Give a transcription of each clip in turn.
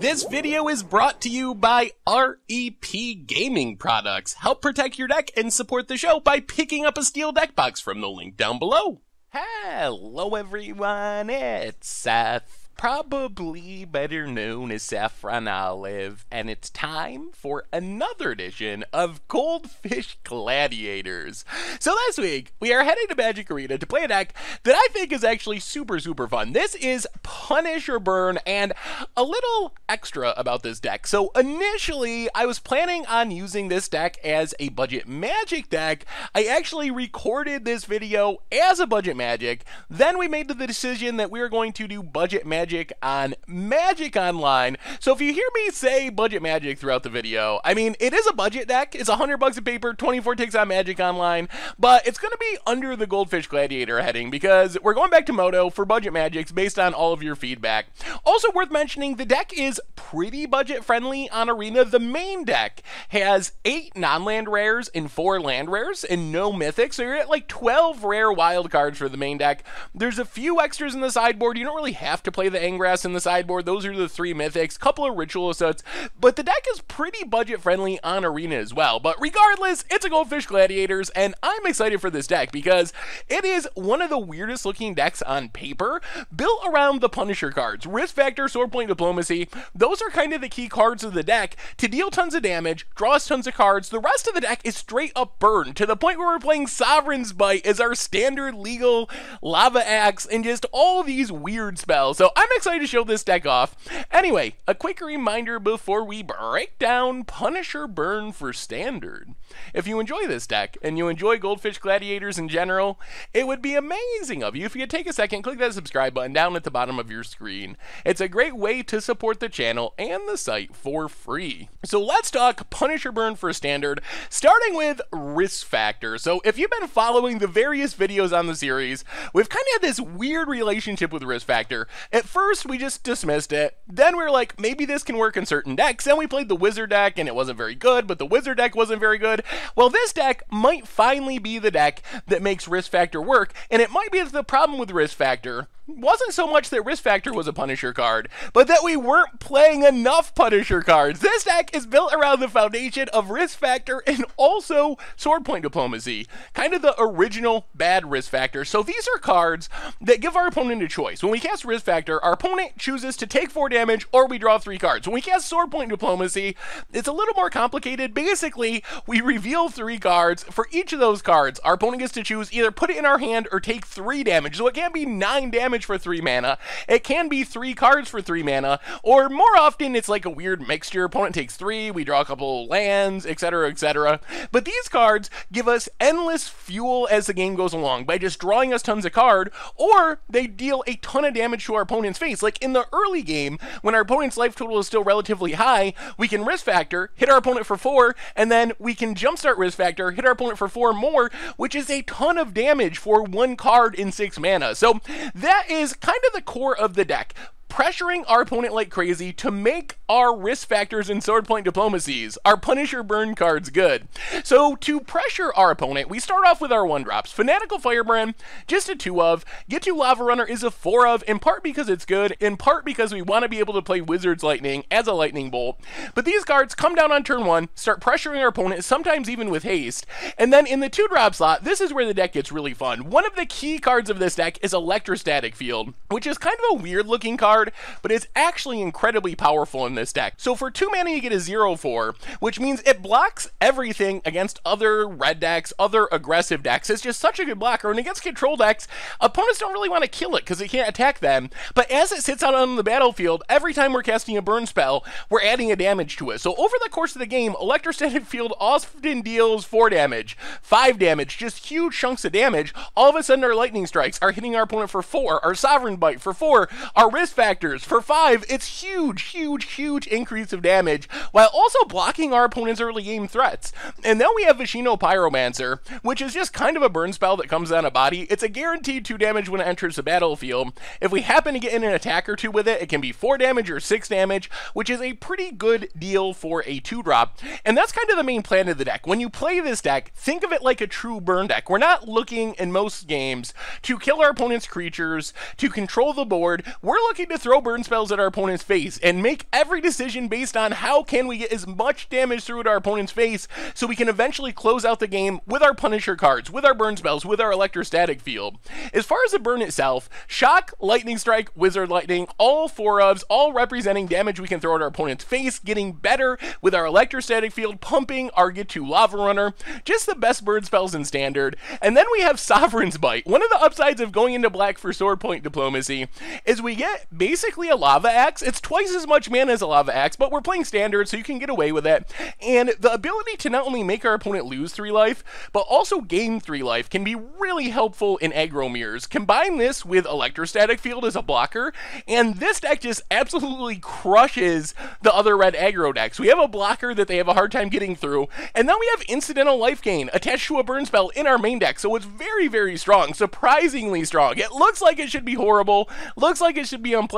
This video is brought to you by REP Gaming Products. Help protect your deck and support the show by picking up a steel deck box from the link down below. Hello everyone, it's Seth probably better known as Saffron Olive, and it's time for another edition of Goldfish Gladiators. So last week, we are heading to Magic Arena to play a deck that I think is actually super, super fun. This is Punisher Burn, and a little extra about this deck. So initially, I was planning on using this deck as a budget Magic deck. I actually recorded this video as a budget Magic. Then we made the decision that we were going to do budget Magic Magic on Magic Online. So if you hear me say budget Magic throughout the video, I mean, it is a budget deck. It's 100 bucks a paper, 24 ticks on Magic Online, but it's going to be under the Goldfish Gladiator heading because we're going back to Moto for budget Magics based on all of your feedback. Also worth mentioning, the deck is pretty budget friendly on Arena. The main deck has 8 non-land rares and 4 land rares and no mythics, so you're at like 12 rare wild cards for the main deck. There's a few extras in the sideboard. You don't really have to play the the Angraths in the sideboard. Those are the three mythics, couple of ritual sets, but the deck is pretty budget friendly on Arena as well. But regardless, it's a Goldfish Gladiators, and I'm excited for this deck because it is one of the weirdest looking decks on paper, built around the Punisher cards. Risk Factor, Swordpoint Diplomacy, those are kind of the key cards of the deck to deal tons of damage, draw us tons of cards. The rest of the deck is straight up burn to the point where we're playing Sovereign's Bite as our standard legal Lava Axe and just all these weird spells. So I'm excited to show this deck off. Anyway, a quick reminder before we break down Punisher Burn for Standard. If you enjoy this deck and you enjoy Goldfish Gladiators in general, it would be amazing of you if you could take a second, click that subscribe button down at the bottom of your screen. It's a great way to support the channel and the site for free. So let's talk Punisher Burn for Standard, starting with Risk Factor. So if you've been following the various videos on the series, we've kind of had this weird relationship with Risk Factor. At first, we just dismissed it. Then we were like, maybe this can work in certain decks. Then we played the Wizard deck and it wasn't very good, but the Wizard deck wasn't very good. Well, this deck might finally be the deck that makes Risk Factor work, and it might be the problem with Risk Factor wasn't so much that Risk Factor was a Punisher card, but that we weren't playing enough Punisher cards. This deck is built around the foundation of Risk Factor and also Sword Point Diplomacy, kind of the original bad Risk Factor. So these are cards that give our opponent a choice. When we cast Risk Factor, our opponent chooses to take 4 damage or we draw 3 cards. When we cast Sword Point Diplomacy, it's a little more complicated. Basically, we reveal 3 cards. For each of those cards, our opponent gets to choose either put it in our hand or take 3 damage. So it can't be 9 damage for 3 mana. It can be 3 cards for 3 mana, or more often it's like a weird mixture. Opponent takes 3, we draw a couple lands, etc., etc. But these cards give us endless fuel as the game goes along by just drawing us tons of card, or they deal a ton of damage to our opponent's face. Like in the early game, when our opponent's life total is still relatively high, we can risk factor, hit our opponent for 4, and then we can jumpstart risk factor, hit our opponent for 4 more, which is a ton of damage for one card in 6 mana. So that is kind of the core of the deck pressuring our opponent like crazy to make our risk factors and sword point diplomacies, our Punisher burn cards good. So to pressure our opponent, we start off with our one drops. Fanatical Firebrand, just a two of. Ghitu Lavarunner is a four of, in part because it's good, in part because we want to be able to play Wizard's Lightning as a lightning bolt. But these cards come down on turn one, start pressuring our opponent, sometimes even with haste. And then in the two drop slot, this is where the deck gets really fun. One of the key cards of this deck is Electrostatic Field, which is kind of a weird looking card card, but it's actually incredibly powerful in this deck. So for 2 mana you get a 0-4, which means it blocks everything against other red decks, other aggressive decks. It's just such a good blocker, and against control decks, opponents don't really want to kill it because they can't attack them, but as it sits out on the battlefield, every time we're casting a burn spell, we're adding a damage to it. So over the course of the game, Electrostatic Field often deals 4 damage, 5 damage, just huge chunks of damage. All of a sudden our lightning strikes are hitting our opponent for 4, our sovereign bite for 4, our risk factors. For 5, it's huge, huge, huge increase of damage, while also blocking our opponent's early game threats. And then we have Viashino Pyromancer, which is just kind of a burn spell that comes on a body. It's a guaranteed 2 damage when it enters the battlefield. If we happen to get in an attack or two with it, it can be 4 damage or 6 damage, which is a pretty good deal for a 2-drop. And that's kind of the main plan of the deck. When you play this deck, think of it like a true burn deck. We're not looking in most games to kill our opponent's creatures, to control the board. We're looking to to throw burn spells at our opponent's face and make every decision based on how can we get as much damage through at our opponent's face so we can eventually close out the game with our Punisher cards, with our burn spells, with our electrostatic field. As far as the burn itself, Shock, Lightning Strike, Wizard Lightning, all four ofs, all representing damage we can throw at our opponent's face, getting better with our electrostatic field, pumping our Ghitu Lavarunner, just the best burn spells in standard. And then we have Sovereign's Bite. One of the upsides of going into black for sword point diplomacy is we get basically a lava axe. It's twice as much mana as a lava axe, but we're playing standard, so you can get away with it. And the ability to not only make our opponent lose three life, but also gain three life can be really helpful in aggro mirrors. Combine this with electrostatic field as a blocker, and this deck just absolutely crushes the other red aggro decks. We have a blocker that they have a hard time getting through, and then we have incidental life gain attached to a burn spell in our main deck, so it's very, very strong, surprisingly strong. It looks like it should be horrible, looks like it should be unplayable,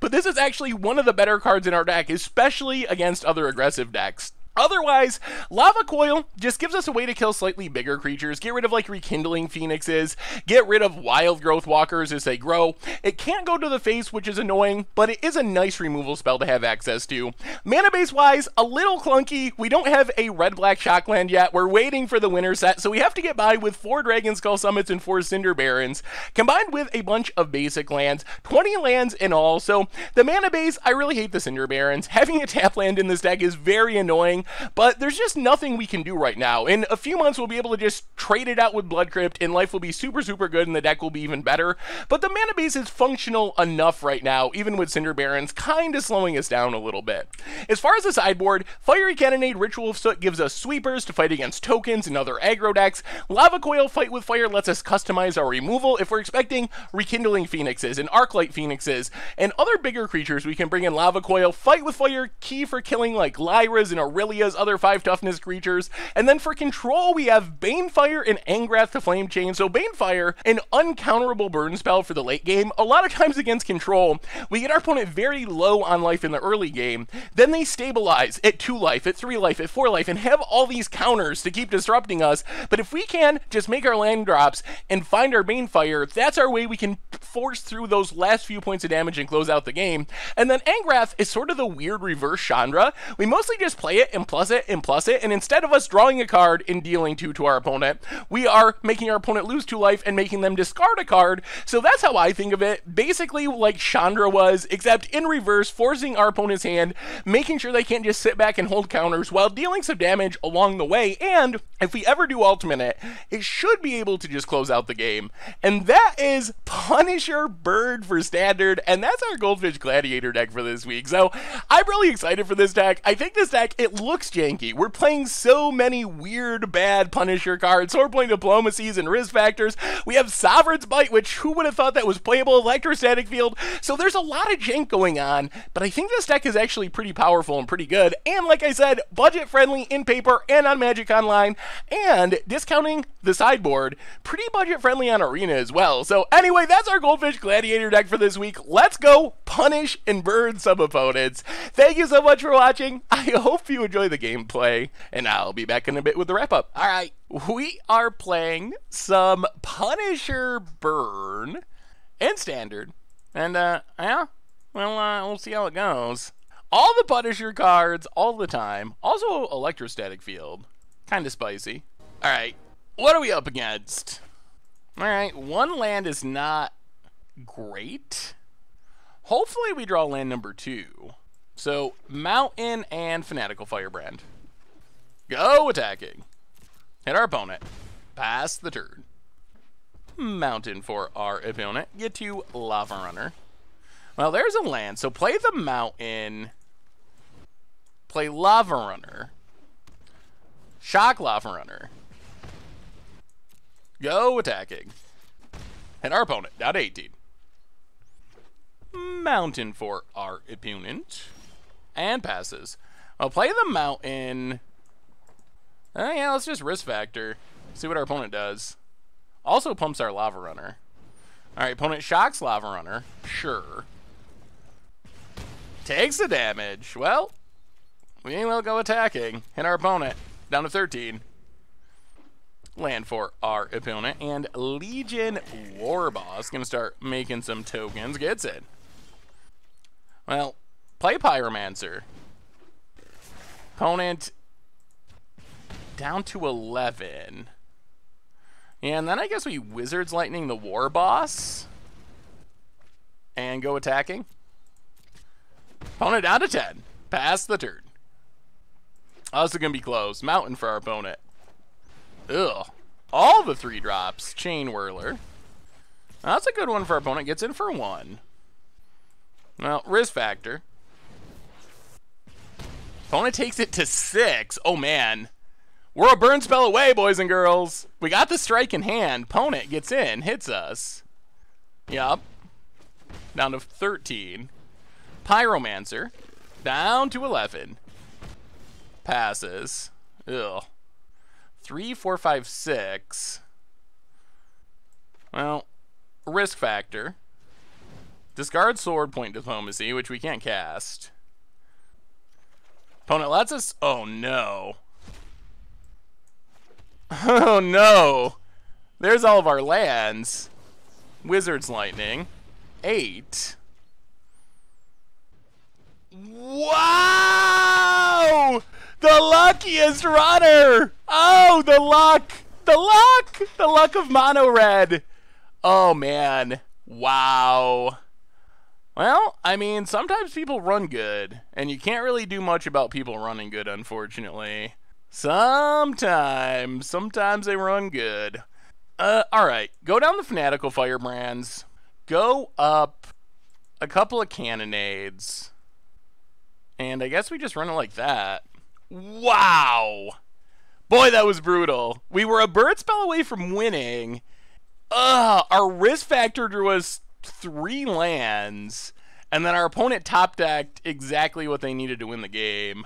but this is actually one of the better cards in our deck, especially against other aggressive decks. Otherwise, Lava Coil just gives us a way to kill slightly bigger creatures, get rid of like Rekindling Phoenixes, get rid of Wild Growth Walkers as they grow. It can't go to the face, which is annoying, but it is a nice removal spell to have access to. Mana base wise, a little clunky. We don't have a red black shockland yet. We're waiting for the winter set, so we have to get by with four Dragon Skull Summits and four Cinder Barrens, combined with a bunch of basic lands, 20 lands in all. So the mana base, I really hate the Cinder Barrens. Having a tap land in this deck is very annoying but there's just nothing we can do right now. In a few months, we'll be able to just trade it out with Blood Crypt, and life will be super, super good, and the deck will be even better. But the mana base is functional enough right now, even with Cinder Barrens kind of slowing us down a little bit. As far as the sideboard, Fiery Cannonade Ritual of Soot gives us sweepers to fight against tokens and other aggro decks. Lava Coil Fight with Fire lets us customize our removal if we're expecting Rekindling Phoenixes and Arclight Phoenixes and other bigger creatures we can bring in Lava Coil. Fight with Fire, key for killing like Lyras and Aurelia Amelia's other 5 toughness creatures. And then for control, we have Banefire and Angrath the Flame-Chained. So Banefire, an uncounterable burn spell for the late game. A lot of times against control, we get our opponent very low on life in the early game. Then they stabilize at 2 life, at 3 life, at 4 life, and have all these counters to keep disrupting us. But if we can just make our land drops and find our Banefire, that's our way we can force through those last few points of damage and close out the game. And then Angrath is sort of the weird reverse Chandra. We mostly just play it and plus it and plus it. And instead of us drawing a card and dealing two to our opponent, we are making our opponent lose two life and making them discard a card. So that's how I think of it. Basically, like Chandra was, except in reverse, forcing our opponent's hand, making sure they can't just sit back and hold counters while dealing some damage along the way. And if we ever do ultimate it, it should be able to just close out the game. And that is Punisher Burn for standard. And that's our Goldfish Gladiator deck for this week. So I'm really excited for this deck. I think this deck, it looks looks janky. We're playing so many weird, bad Punisher cards. So we're playing Diplomacies and Risk Factors. We have Sovereign's Bite, which who would have thought that was playable? Electrostatic Field. So there's a lot of jank going on, but I think this deck is actually pretty powerful and pretty good. And like I said, budget friendly in paper and on Magic Online, and discounting the sideboard, pretty budget friendly on Arena as well. So anyway, that's our Goldfish Gladiator deck for this week. Let's go punish and burn some opponents. Thank you so much for watching. I hope you enjoyed enjoy the gameplay, and I'll be back in a bit with the wrap up. All right, we are playing some Punisher Burn and Standard, and uh, yeah, well, uh, we'll see how it goes. All the Punisher cards, all the time. Also, Electrostatic Field, kind of spicy. All right, what are we up against? All right, one land is not great. Hopefully, we draw land number two. So, Mountain and Fanatical Firebrand. Go attacking. Hit our opponent. Pass the turn. Mountain for our opponent. Get to Lava Runner. Well, there's a land. So play the Mountain. Play Lava Runner. Shock Lava Runner. Go attacking. Hit our opponent. Down 18. Mountain for our opponent and passes. I'll play the mountain. Uh, yeah, let's just risk factor. See what our opponent does. Also pumps our lava runner. Alright, opponent shocks lava runner. Sure. Takes the damage. Well, we well go attacking. Hit our opponent. Down to 13. Land for our opponent. And Legion Warboss. Gonna start making some tokens. Gets it. Well, play Pyromancer. Opponent down to 11. And then I guess we Wizards Lightning the War Boss. And go attacking. Opponent down to 10. Pass the turn. Also going to be close. Mountain for our opponent. Ugh. All the three drops. Chain Whirler. That's a good one for our opponent. Gets in for one. Well, risk factor. Opponent takes it to six. Oh, man. We're a burn spell away, boys and girls. We got the strike in hand. Opponent gets in, hits us. Yup. Down to 13. Pyromancer. Down to 11. Passes. Ugh. Three, four, five, six. Well, risk factor. Discard sword point diplomacy, which we can't cast. Opponent lets us. Oh no. Oh no. There's all of our lands. Wizard's Lightning. Eight. Wow! The luckiest runner! Oh, the luck! The luck! The luck of mono red. Oh man. Wow. Well, I mean, sometimes people run good, and you can't really do much about people running good, unfortunately. Sometimes, sometimes they run good. Uh, alright, go down the Fanatical Firebrands. Go up a couple of Cannonades. And I guess we just run it like that. Wow! Boy, that was brutal. We were a burn spell away from winning. Ugh, our risk factor three lands, and then our opponent top decked exactly what they needed to win the game.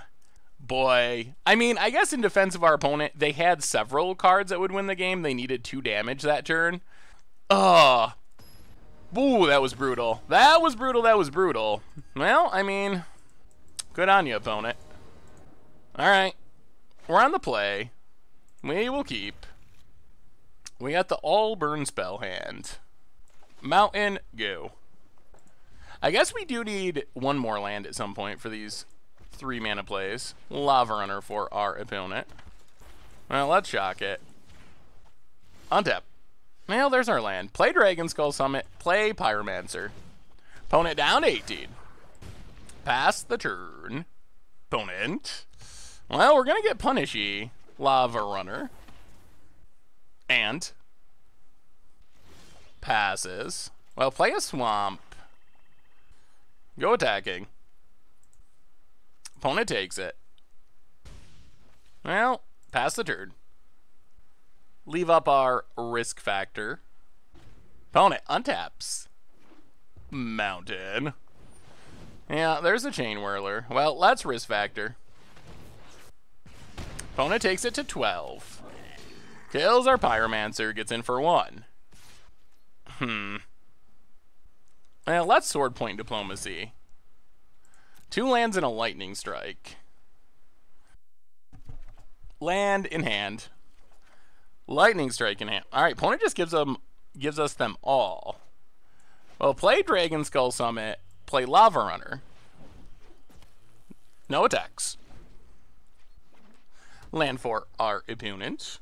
Boy, I mean, I guess in defense of our opponent, they had several cards that would win the game. They needed two damage that turn. Ugh. Ooh, that was brutal. That was brutal, that was brutal. Well, I mean, good on you, opponent. Alright. We're on the play. We will keep. We got the all burn spell hand. Mountain, go. I guess we do need one more land at some point for these three mana plays. Lava Runner for our opponent. Well, let's shock it. Untap. Well, there's our land. Play Dragon Skull Summit. Play Pyromancer. Opponent down 18. Pass the turn. Opponent. Well, we're going to get punishy. Lava Runner. And passes. Well, play a swamp. Go attacking. Opponent takes it. Well, pass the turn. Leave up our risk factor. Opponent untaps. Mountain. Yeah, there's a chain whirler. Well, let's risk factor. Opponent takes it to 12. Kills our pyromancer, gets in for one. Hmm. Well, let's sword point diplomacy. Two lands and a lightning strike. Land in hand. Lightning strike in hand. All right, opponent just gives them gives us them all. Well, play Dragon Skull Summit. Play Lava Runner. No attacks. Land for our opponent.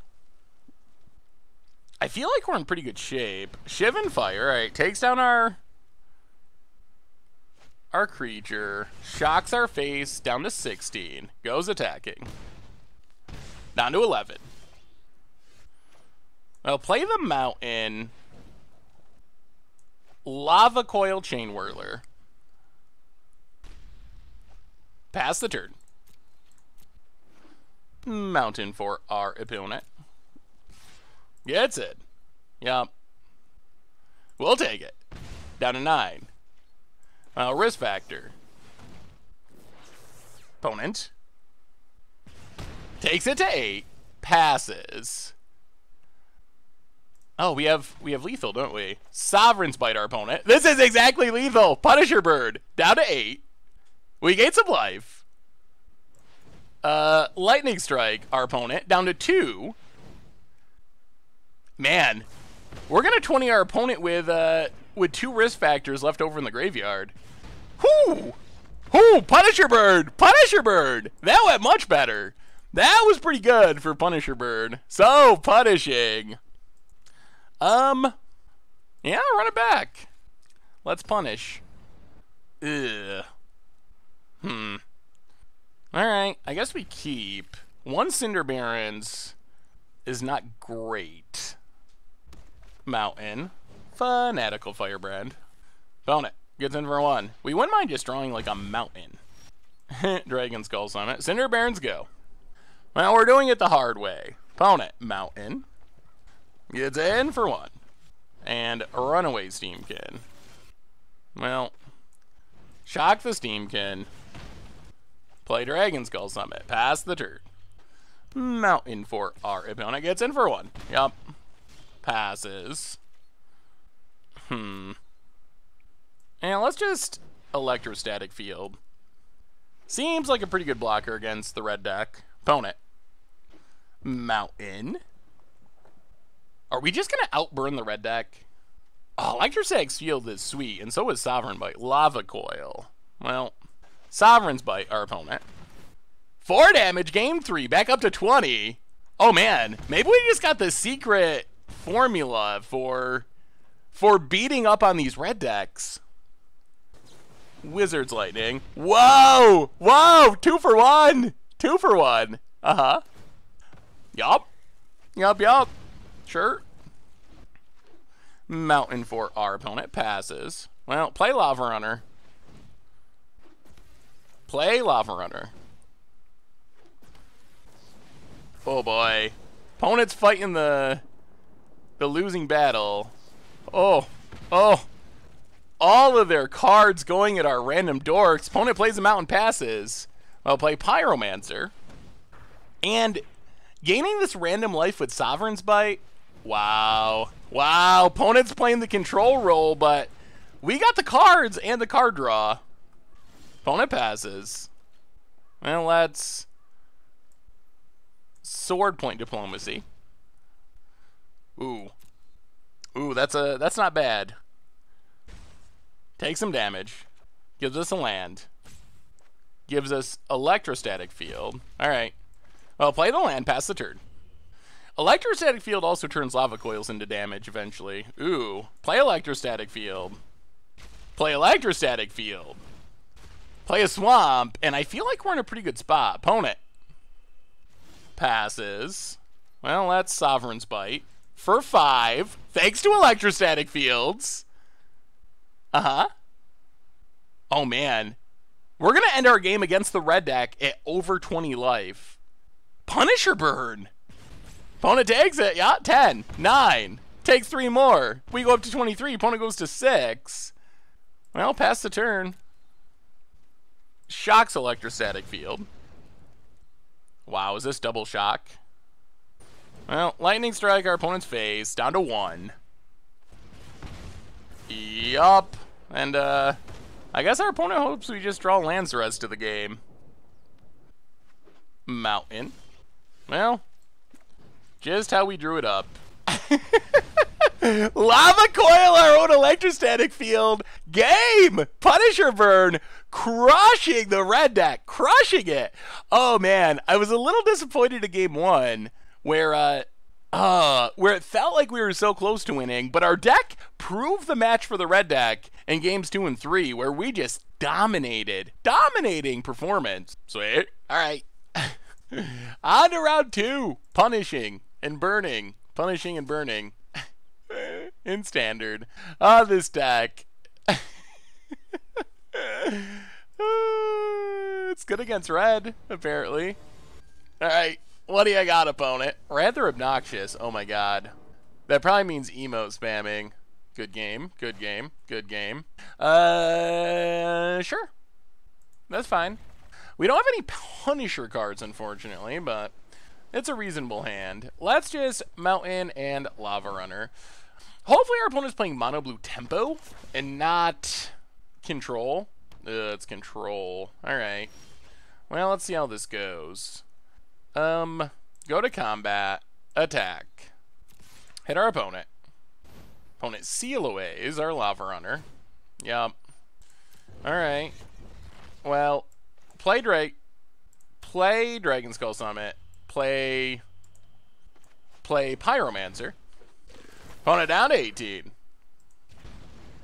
I feel like we're in pretty good shape. Shivan Fire, alright, takes down our our creature, shocks our face down to 16, goes attacking. Down to 11. Well, play the mountain. Lava Coil Chain Whirler. Pass the turn. Mountain for our opponent. Gets it. Yep. We'll take it. Down to nine. Uh, risk factor. Opponent. Takes it to eight. Passes. Oh, we have we have lethal, don't we? Sovereigns bite our opponent. This is exactly lethal. Punisher Burn. Down to eight. We gain some life. Uh, lightning strike our opponent down to two. Man, we're gonna 20 our opponent with uh with two risk factors left over in the graveyard. Whoo! Oh, Punisher Burn! Punisher Burn! That went much better. That was pretty good for Punisher Burn. So, punishing. Um, yeah, run it back. Let's punish. Ugh. Hmm. Alright, I guess we keep. One Cinder Barrens is not great. Mountain. Fanatical Firebrand. It. Gets in for one. We wouldn't mind just drawing like a mountain. Dragon Skull Summit. Cinder Barrens go. Well, we're doing it the hard way. Opponent, Mountain. Gets in for one. And Runaway Steamkin. Well, shock the Steamkin. Play Dragon Skull Summit. Pass the turn. Mountain for our opponent. Gets in for one. Yup. Passes. Hmm. And let's just Electrostatic Field. Seems like a pretty good blocker against the red deck. Opponent. Mountain. Are we just going to outburn the red deck? Oh, Electrostatic Field is sweet, and so is Sovereign Bite. Lava Coil. Well, Sovereign's Bite, our opponent. Four damage, game three, back up to 20. Oh man, maybe we just got the secret formula for for beating up on these red decks. Wizard's Lightning. Whoa! Whoa! Two for one! Two for one. Uh-huh. Yup. Yup, yup. Sure. Mountain for our opponent. Passes. Well, play Lava Runner. Play Lava Runner. Oh boy. Opponent's fighting the the losing battle. Oh. Oh. All of their cards going at our random dorks. Opponent plays a mountain passes. I'll play Pyromancer. And gaining this random life with Sovereign's Bite. Wow. Wow. Opponent's playing the control role, but we got the cards and the card draw. Opponent passes. Well, let's sword point diplomacy. Ooh. Ooh, that's a that's not bad. Takes some damage. Gives us a land. Gives us electrostatic field. Alright. Well, play the land, pass the turn. Electrostatic field also turns lava coils into damage eventually. Ooh. Play electrostatic field. Play electrostatic field. Play a swamp, and I feel like we're in a pretty good spot. Opponent. Passes. Well, that's Sovereign's Bite. For five, thanks to electrostatic fields. Uh-huh. Oh, man. We're going to end our game against the red deck at over 20 life. Punisher Burn. Opponent takes it. Yeah, 10. 9. Takes three more. We go up to 23. Opponent goes to 6. Well, pass the turn. Shocks electrostatic field. Wow, is this double shock? Well, lightning strike our opponent's face, down to one. Yup. And, uh, I guess our opponent hopes we just draw lands the rest of the game. Mountain. Well, just how we drew it up. Lava Coil, our own electrostatic field. Game! Punisher Burn crushing the red deck, crushing it. Oh man, I was a little disappointed in game one where uh uh where it felt like we were so close to winning, but our deck proved the match for the red deck in games two and three, where we just dominated, dominating performance. Sweet. All right. On to round two, punishing and burning, punishing and burning. in standard. Ah, oh, this deck. it's good against red, apparently. Alright, what do you got, opponent? Rather obnoxious. Oh my god. That probably means emote spamming. Good game, good game, good game. Uh, sure. That's fine. We don't have any Punisher cards, unfortunately, but it's a reasonable hand. Let's just Mountain and Lava Runner. Hopefully our opponent's playing Mono Blue Tempo and not Control. Uh, it's control. Alright. Well, let's see how this goes. Um, go to combat. Attack. Hit our opponent. Opponent seal away is our lava runner. Yup. Alright. well, play Drake, play Dragon Skull Summit, play, play Pyromancer. Opponent down to 18.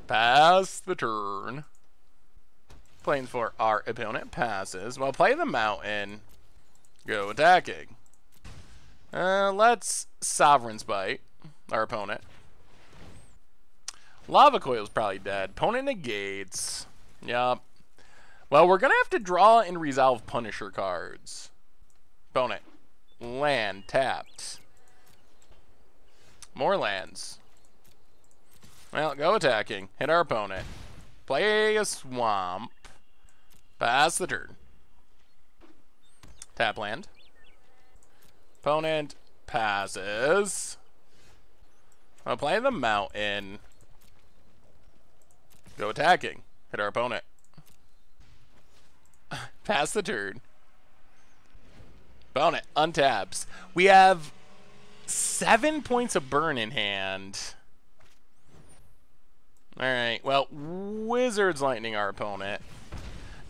Pass the turn. Playing for our opponent passes. Well, play the mountain. Go attacking. Uh, let's Sovereign's Bite, our opponent. Lava Coil's probably dead. Opponent negates. Yup. Well, we're going to have to draw and resolve Punisher cards. Opponent. Land tapped. More lands. Well, go attacking. Hit our opponent. Play a swamp. Pass the turn. Tap land. Opponent passes. I'll play the mountain. Go attacking. Hit our opponent. Pass the turn. Opponent untaps. We have seven points of burn in hand. Alright, well, Wizards lightning our opponent.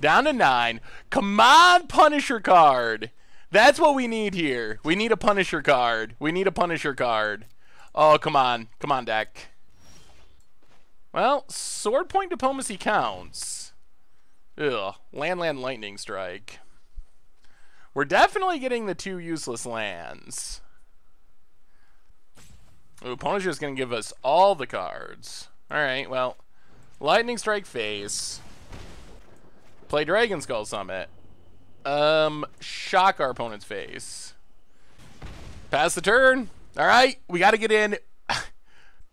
Down to nine. Come on, Punisher card. That's what we need here. We need a Punisher card. We need a Punisher card. Oh, come on. Come on, deck. Well, Sword Point Diplomacy counts. Ugh. Land, land, lightning strike. We're definitely getting the two useless lands. Ooh, Punisher's going to give us all the cards. Alright, well. Lightning Strike face. Play Dragon Skull Summit. Um, shock our opponent's face. Pass the turn. Alright, we got to get in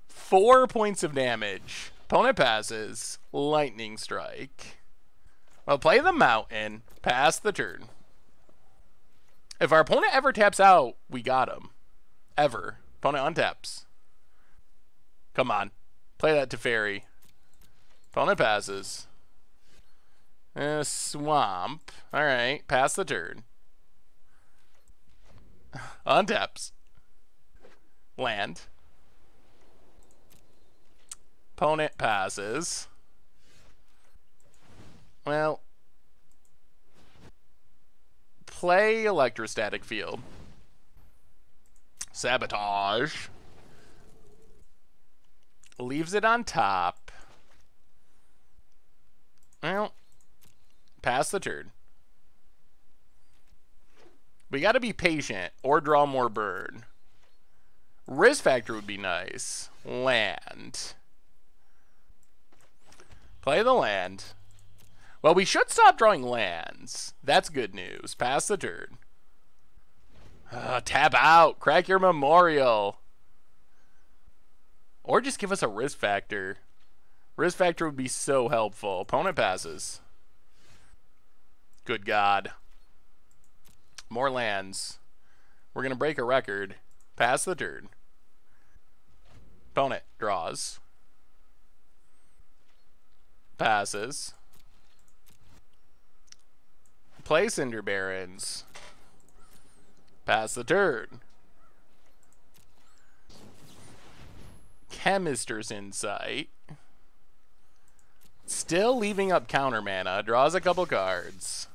four points of damage. Opponent passes. Lightning Strike. Well, play the mountain. Pass the turn. If our opponent ever taps out, we got him. Ever. Opponent untaps. Come on. Play that Teferi. Opponent passes. Uh, swamp. Alright, pass the turn. Untaps. Land. Opponent passes. Well, play electrostatic field. Sabotage. Leaves it on top. Well, pass the turn. We got to be patient or draw more burn. Risk factor would be nice. Land. Play the land. Well, we should stop drawing lands. That's good news. Pass the turn. Uh, tap out. Crack your memorial. Or just give us a risk factor. Risk factor would be so helpful. Opponent passes. Good God. More lands. We're going to break a record. Pass the turn. Opponent draws. Passes. Play Cinder Barrens. Pass the turn. Chemister's Insight. Still leaving up counter mana. Draws a couple cards.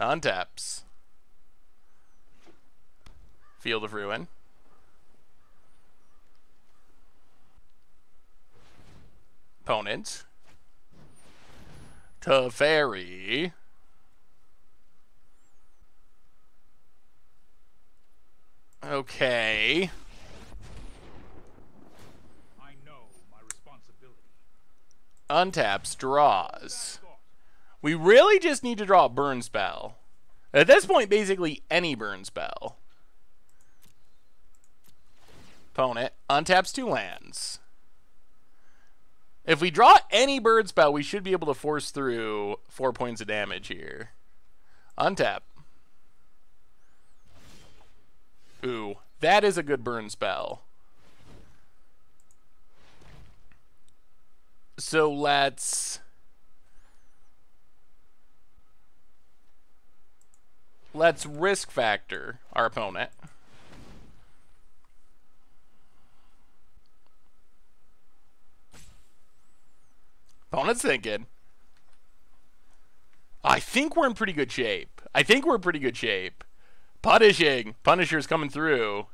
Untaps. Field of Ruin. Opponent. Teferi. Okay. I know my responsibility. Untaps, draws. We really just need to draw a burn spell. At this point, basically any burn spell. Opponent untaps two lands. If we draw any burn spell, we should be able to force through four points of damage here. Untap. Ooh, that is a good burn spell. So let's... Let's risk factor our opponent. Opponent's thinking. I think we're in pretty good shape. I think we're in pretty good shape. Punishing. Punisher's coming through.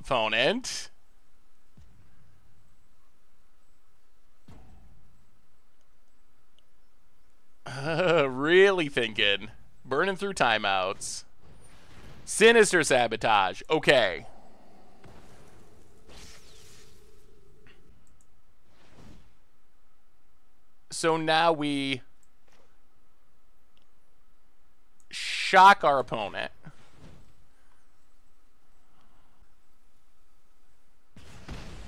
Opponent. Really thinking. Burning through timeouts. Sinister sabotage. Okay. So now we shock our opponent.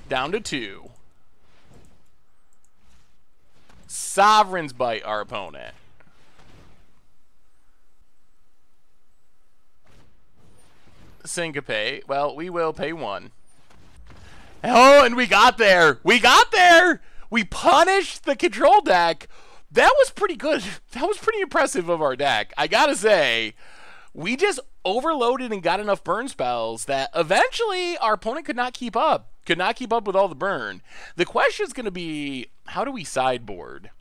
Down to two. Sovereign's bite our opponent. Syncopate. Well, we will pay one. Oh, and we got there. We got there. We punished the control deck. That was pretty good. That was pretty impressive of our deck. I gotta say, we just overloaded and got enough burn spells that eventually our opponent could not keep up. Could not keep up with all the burn. The question is going to be how do we sideboard?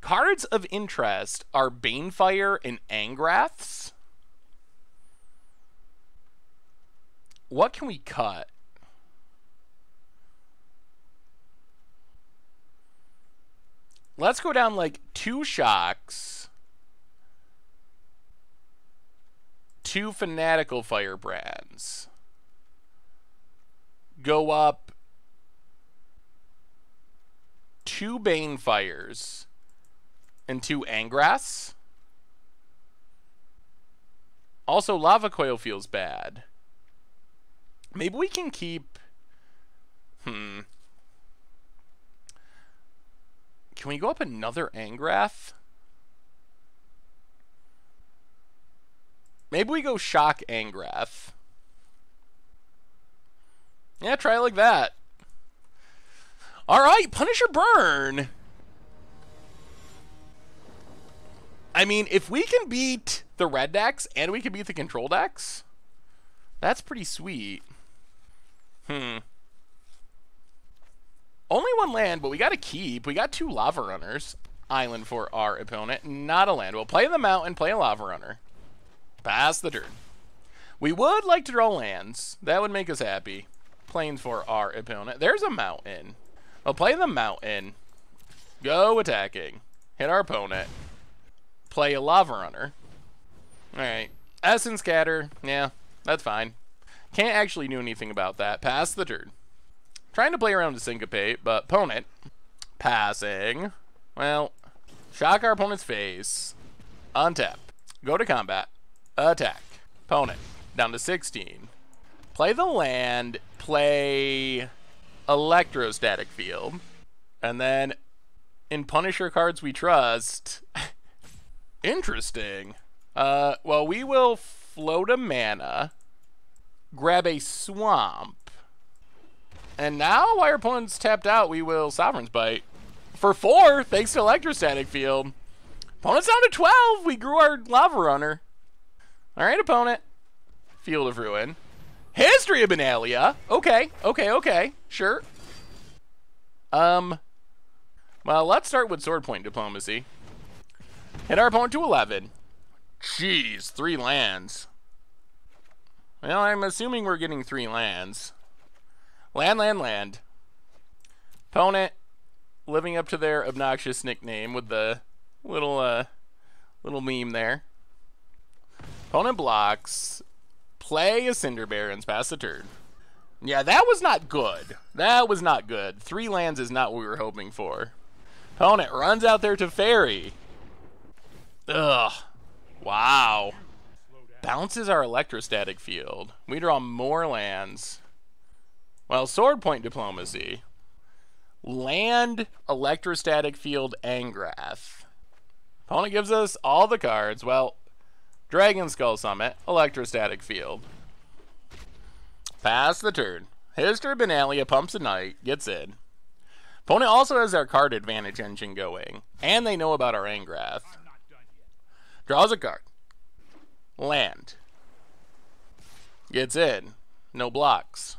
Cards of interest are Banefire and Angraths. What can we cut? Let's go down like two shocks. Two fanatical firebrands. Go up two Banefires and two Angraths. Also, Lava Coil feels bad. Maybe we can keep... Hmm. Can we go up another Angrath? Maybe we go Shock Angrath. Yeah, try it like that. Alright, Punisher Burn! I mean, if we can beat the red decks and we can beat the control decks, that's pretty sweet. Hmm. Only one land, but we got to keep. We got two Lava Runners. Island for our opponent. Not a land. We'll play the mountain, play a Lava Runner. Pass the turn. We would like to draw lands. That would make us happy. Plains for our opponent. There's a mountain. We'll play the mountain. Go attacking. Hit our opponent. Play a Lava Runner. Alright. Essence Scatter. Yeah, that's fine. Can't actually do anything about that. Pass the turn. Trying to play around to syncopate, but opponent passing. Well, shock our opponent's face. Untap. Go to combat. Attack. Opponent. Down to 16. Play the land. Play electrostatic field. And then in Punisher cards we trust. interesting. Uh, well, we will float a mana. Grab a swamp and now, while our opponent's tapped out, we will Sovereign's Bite. For four, thanks to Electrostatic Field. Opponent's down to 12. We grew our Lava Runner. All right, opponent. Field of Ruin. History of Benalia. Okay, okay, okay. Sure. Um, well, let's start with Sword Point Diplomacy. Hit our opponent to 11. Jeez, three lands. Well, I'm assuming we're getting three lands. Land, land, land. Opponent living up to their obnoxious nickname with the little uh, little meme there. Opponent blocks. Play a Cinder Barrens, pass the turn. Yeah, that was not good. That was not good. Three lands is not what we were hoping for. Opponent runs out there Teferi. Ugh. Wow. Bounces our electrostatic field. We draw more lands. Well, sword point diplomacy. Land electrostatic field Angrath. Opponent gives us all the cards. Well, Dragon Skull Summit, electrostatic field. Pass the turn. History Benalia pumps a knight, gets in. Opponent also has our card advantage engine going, and they know about our Angrath. Draws a card. Land. Gets in. No blocks.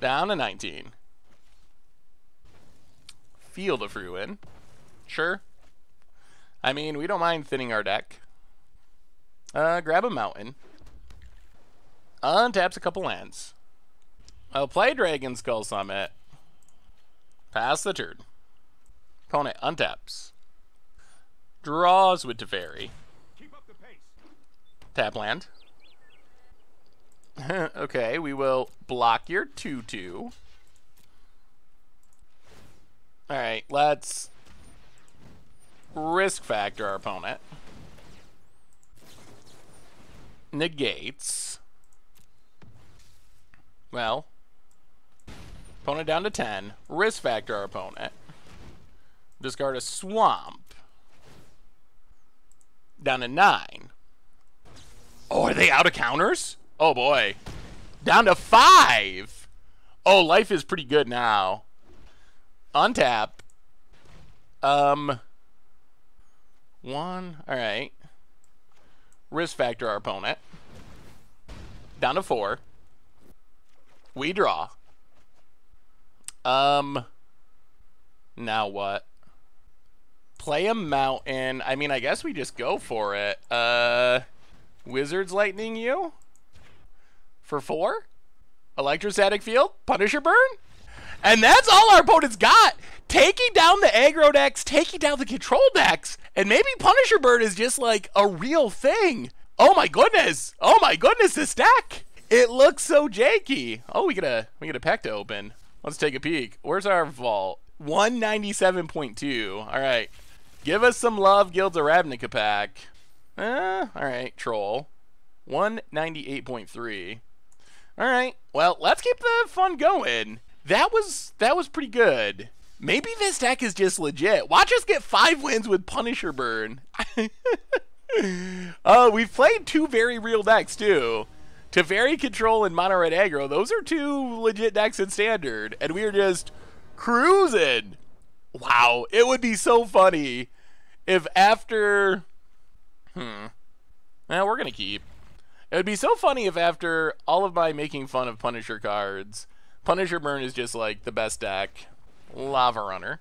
Down to 19. Field of Ruin. Sure. I mean, we don't mind thinning our deck. Uh, grab a mountain. Untaps a couple lands. I'll play Dragon Skull Summit. Pass the turn. Opponent untaps. Draws with Teferi. Tap land. okay, we will block your 2-2. Alright, let's risk factor our opponent. Negates. Well, opponent down to 10. Risk factor our opponent. Discard a swamp. Down to 9. Oh, are they out of counters? Oh boy. Down to 5. Oh, life is pretty good now. Untap. Um. One. All right. Risk factor our opponent. Down to four. We draw. Um. Now what? Play a mountain. I mean, I guess we just go for it. Uh. Wizards lightning you? For four? Electrostatic field? Punisher burn? And that's all our opponents got. Taking down the aggro decks, taking down the control decks, and maybe Punisher Burn is just like a real thing. Oh my goodness! Oh my goodness, this deck! It looks so janky. Oh, we get a we get a pack to open. Let's take a peek. Where's our vault? 197.2. All right. Give us some love, Guilds of Ravnica pack. Uh, all right, troll. 198.3. All right. Well, let's keep the fun going that was that was pretty good. Maybe this deck is just legit. Watch us get five wins with Punisher Burn. uh, we've played two very real decks too. Teferi Control and Mono Red Aggro. Those are two legit decks in Standard, and we are just cruising. Wow, it would be so funny if after. Hmm. Well, we're gonna keep. It would be so funny if after all of my making fun of Punisher cards Punisher Burn is just like the best deck. Lava Runner.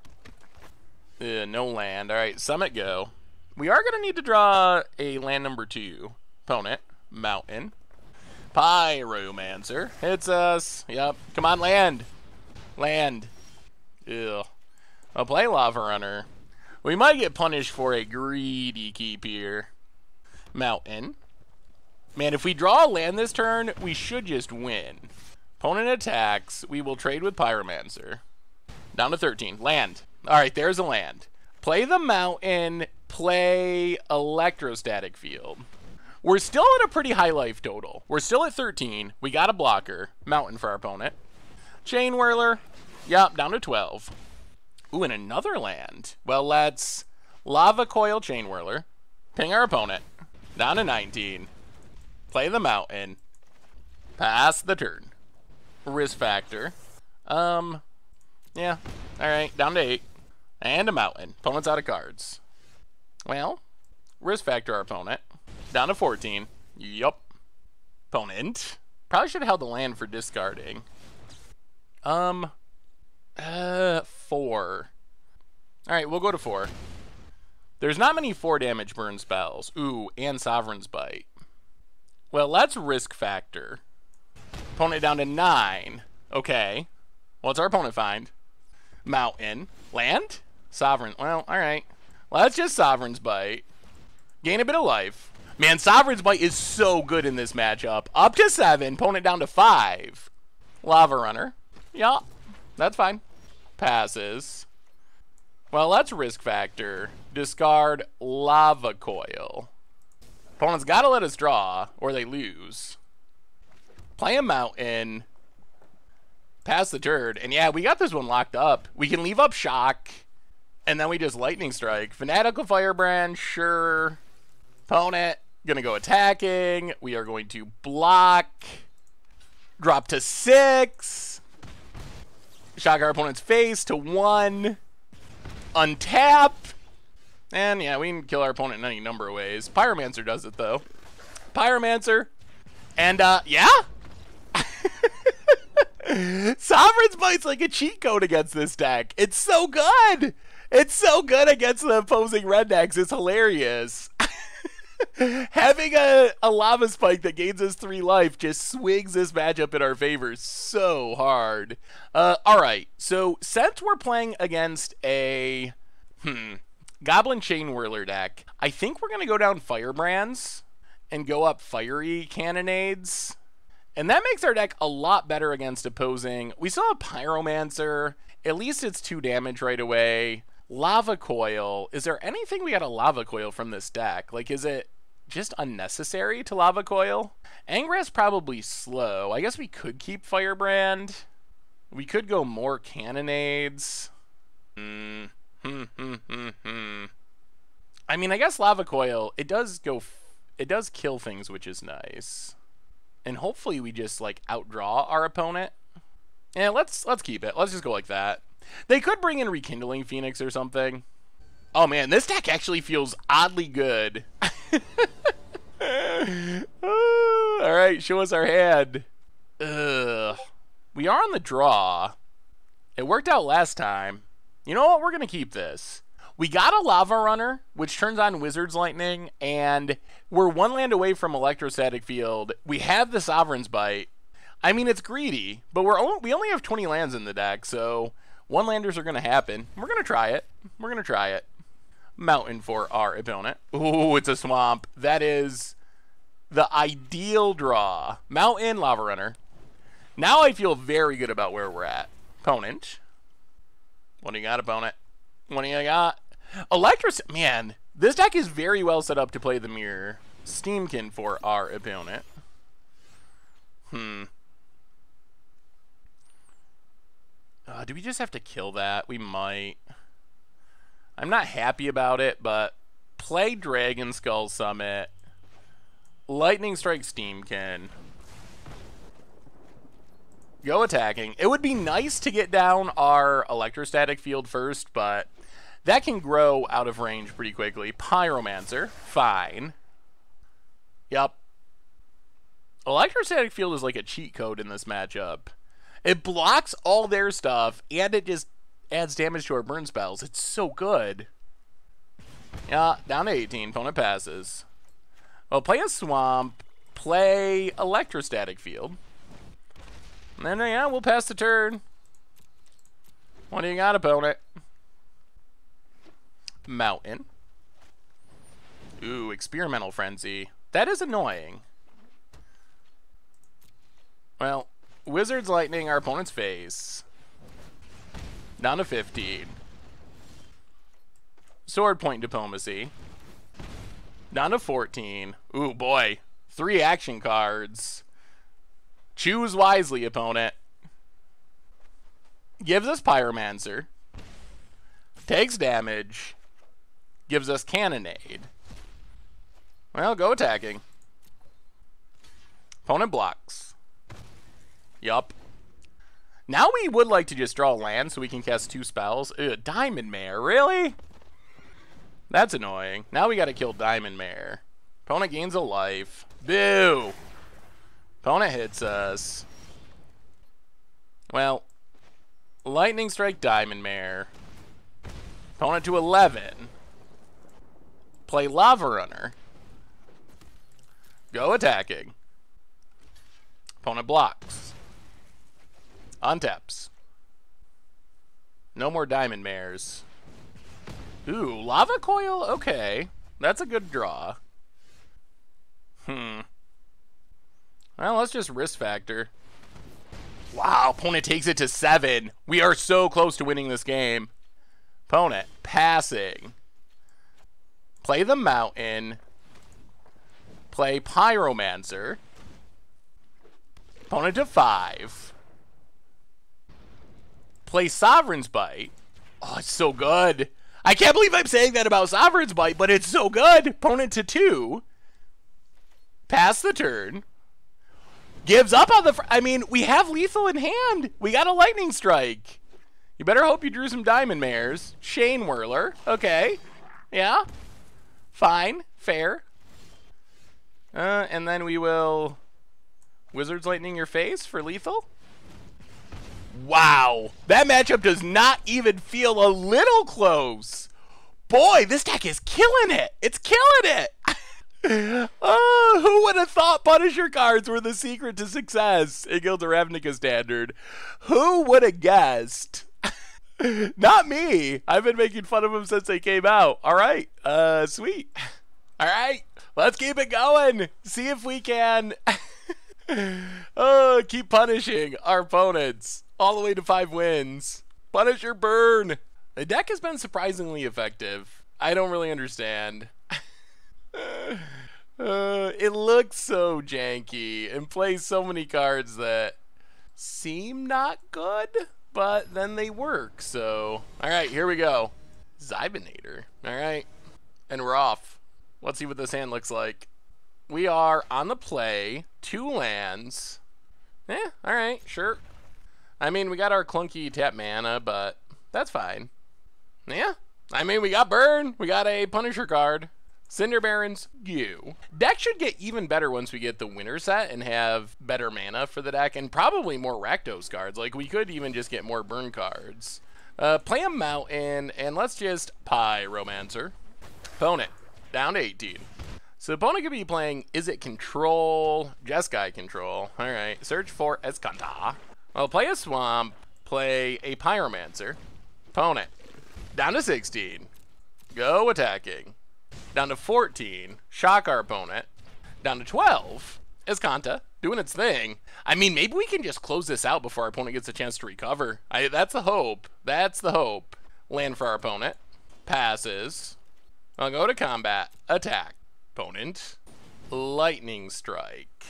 Uh, no land. Alright, Summit go. We are going to need to draw a land number two. Opponent. Mountain. Pyromancer. Hits us. Yep. Come on, land. Land. Ew. I'll play Lava Runner. We might get punished for a greedy keep here. Mountain. Man, if we draw a land this turn, we should just win. Opponent attacks. We will trade with Pyromancer. Down to 13. Land. All right, there's a land. Play the mountain. Play electrostatic field. We're still at a pretty high life total. We're still at 13. We got a blocker. Mountain for our opponent. Chain Whirler. Yup, down to 12. Ooh, and another land. Well, let's Lava Coil Chain Whirler. Ping our opponent. Down to 19. Play the mountain. Pass the turn risk factor. Um, yeah. All right, down to eight. And a mountain. Opponent's out of cards. Well, risk factor our opponent. Down to 14. Yup. Opponent. Probably should have held the land for discarding. Um, uh, four. All right, we'll go to four. There's not many four damage burn spells. Ooh, and Sovereign's Bite. Well, let's risk factor. Opponent down to nine. Okay. What's our opponent find? Mountain. Land? Sovereign. Well, alright. Well, that's just Sovereign's Bite. Gain a bit of life. Man, Sovereign's Bite is so good in this matchup. Up to seven. Opponent down to five. Lava Runner. Yeah, that's fine. Passes. Well, that's risk factor. Discard Lava Coil. Opponent's got to let us draw, or they lose play a mountain, pass the turd, and yeah, we got this one locked up. We can leave up shock, and then we just lightning strike. Fanatical Firebrand, sure. Opponent, gonna go attacking. We are going to block. Drop to six. Shock our opponent's face to one. Untap. And yeah, we can kill our opponent in any number of ways. Pyromancer does it though. Pyromancer, And, uh, yeah? Sovereign's Bite's like a cheat code against this deck. It's so good. It's so good against the opposing red decks. It's hilarious. Having a, a lava spike that gains us three life just swings this matchup in our favor so hard. Uh, all right, so since we're playing against a hmm Goblin Chain Whirler deck, I think we're gonna go down Firebrands and go up Fiery Cannonades. And that makes our deck a lot better against opposing. We still have Pyromancer. At least it's two damage right away. Lava Coil. Is there anything we got a Lava Coil from this deck? Like, is it just unnecessary to Lava Coil? Angrath's probably slow. I guess we could keep Firebrand. We could go more Cannonades. Hmm. Hmm, hmm, hmm, hmm. I mean, I guess Lava Coil, it does go... it does kill things, which is nice and hopefully we just like outdraw our opponent. Yeah, let's let's keep it. Let's just go like that. They could bring in Rekindling Phoenix or something. Oh man, this deck actually feels oddly good. All right, show us our hand. Ugh. We are on the draw. It worked out last time. You know what? We're going to keep this. We got a Lava Runner, which turns on Wizard's Lightning, and we're one land away from Electrostatic Field. We have the Sovereign's Bite. I mean, it's greedy, but we're only, we only have 20 lands in the deck, so one landers are going to happen. We're going to try it. We're going to try it. Mountain for our opponent. Ooh, it's a swamp. That is the ideal draw. Mountain, Lava Runner. Now I feel very good about where we're at. Opponent. What do you got, opponent? What do you got? Electris, man, this deck is very well set up to play the mirror. Steamkin for our opponent. Hmm. Uh, do we just have to kill that? We might. I'm not happy about it, but play Dragon Skull Summit. Lightning Strike Steamkin. Go attacking. It would be nice to get down our electrostatic field first, but that can grow out of range pretty quickly. Pyromancer, fine. Yep. Electrostatic Field is like a cheat code in this matchup. It blocks all their stuff, and it just adds damage to our burn spells. It's so good. Yeah, down to 18. Opponent passes. Well, play a Swamp. Play Electrostatic Field. And then, yeah, we'll pass the turn. What do you got, opponent? Mountain. Ooh, Experimental Frenzy. That is annoying. Well, Wizard's Lightning, our opponent's face. Down to 15. Sword Point Diplomacy. Down to 14. Ooh, boy. Three action cards. Choose wisely, opponent. Gives us Pyromancer. Takes damage gives us Cannonade. Well, go attacking. Opponent blocks. Yup. Now we would like to just draw land so we can cast two spells. Ugh, Diamond Mare, really? That's annoying. Now we gotta kill Diamond Mare. Opponent gains a life. Boo! Opponent hits us. Well, Lightning Strike Diamond Mare. Opponent to 11 play Lava Runner. Go attacking. Opponent blocks. Untaps. No more Diamond Mares. Ooh, Lava Coil? Okay. That's a good draw. Hmm. Well, let's just risk factor. Wow, opponent takes it to seven. We are so close to winning this game. Opponent, passing. Play the Mountain. Play Pyromancer. Opponent to five. Play Sovereign's Bite. Oh, it's so good. I can't believe I'm saying that about Sovereign's Bite, but it's so good. Opponent to two. Pass the turn. Gives up on the... I mean, we have lethal in hand. We got a Lightning Strike. You better hope you drew some Diamond Mares. Chain Whirler. Okay. Yeah. Fine, fair. Uh, and then we will Wizards Lightning your face for lethal? Wow. That matchup does not even feel a little close. Boy, this deck is killing it. It's killing it. oh, who would have thought Punisher cards were the secret to success in Guild Ravnica Standard? Who would have guessed? Not me. I've been making fun of them since they came out. All right. Uh, sweet. All right. Let's keep it going. See if we can oh, keep punishing our opponents all the way to five wins. Punisher burn. The deck has been surprisingly effective. I don't really understand. uh, it looks so janky and plays so many cards that seem not good, but then they work. So, all right, here we go. Zibinator. All right, and we're off. Let's see what this hand looks like. We are on the play, two lands. Yeah, all right, sure. I mean, we got our clunky tap mana, but that's fine. Yeah, I mean, we got burn. We got a Punisher card. Cinder Barrens, you. Deck should get even better once we get the winter set and have better mana for the deck and probably more Rakdos cards. Like, we could even just get more burn cards. Uh, play a Mountain, and let's just Pyromancer. Opponent, down to 18. So opponent could be playing is it Control, Jeskai Control. Alright, search for Azcanta. Well, play a Swamp, play a Pyromancer. Opponent, down to 16. Go attacking. Down to 14, shock our opponent. Down to 12, Azcanta, doing its thing. I mean, maybe we can just close this out before our opponent gets a chance to recover. I, that's the hope. That's the hope. Land for our opponent. Passes. I'll go to combat. Attack opponent. Lightning Strike.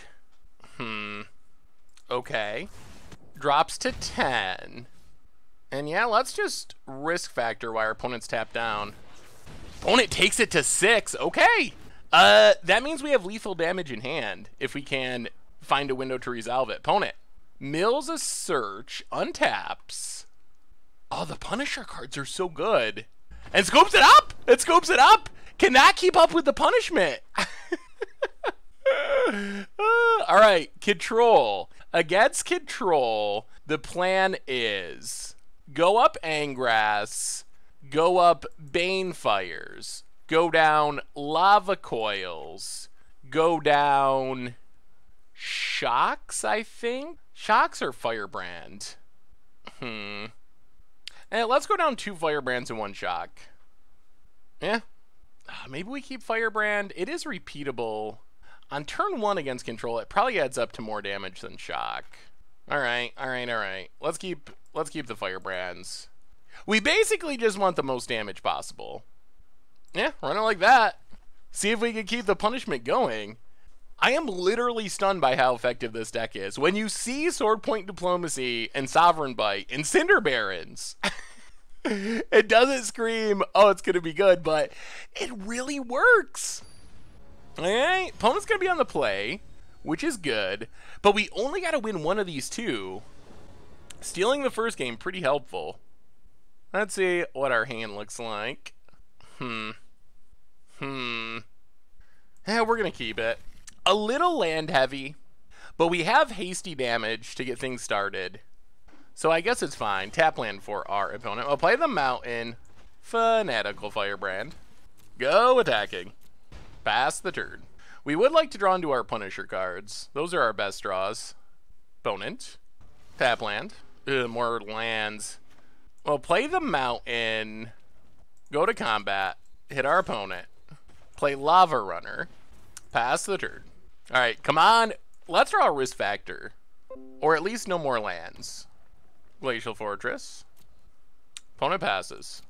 Hmm. Okay. Drops to 10. And yeah, let's just risk factor while our opponent's tapped down. Opponent takes it to 6. Okay. Uh, that means we have lethal damage in hand if we can find a window to resolve it. Opponent mills a search, untaps. Oh, the Punisher cards are so good. And scopes it up! It scopes it up! cannot keep up with the punishment. all right, control. Against control, the plan is go up Angraths, go up Banefires, go down Lava Coils, go down Shocks, I think? Shocks or Firebrand? Hmm. And let's go down two Firebrands and one Shock. Yeah, uh, maybe we keep Firebrand. It is repeatable. On turn one against control, it probably adds up to more damage than shock. All right, all right, all right. Let's keep let's keep the Firebrands. We basically just want the most damage possible. Yeah, run it like that. See if we can keep the punishment going. I am literally stunned by how effective this deck is. When you see Sword Point Diplomacy and Sovereign Bite and Cinder Barrens. it doesn't scream, oh, it's going to be good, but it really works. All right, opponent's going to be on the play, which is good, but we only got to win one of these two. Stealing the first game, pretty helpful. Let's see what our hand looks like. Hmm. Hmm. Yeah, we're going to keep it. A little land heavy, but we have hasty damage to get things started. So I guess it's fine. Tap land for our opponent. We'll play the Mountain. Fanatical Firebrand. Go attacking. Pass the turn. We would like to draw into our Punisher cards. Those are our best draws. Opponent. Tap land. Ugh, more lands. We'll play the Mountain. Go to combat. Hit our opponent. Play Lava Runner. Pass the turn. Alright, come on. Let's draw a risk factor. Or at least no more lands. Glacial Fortress. Opponent passes.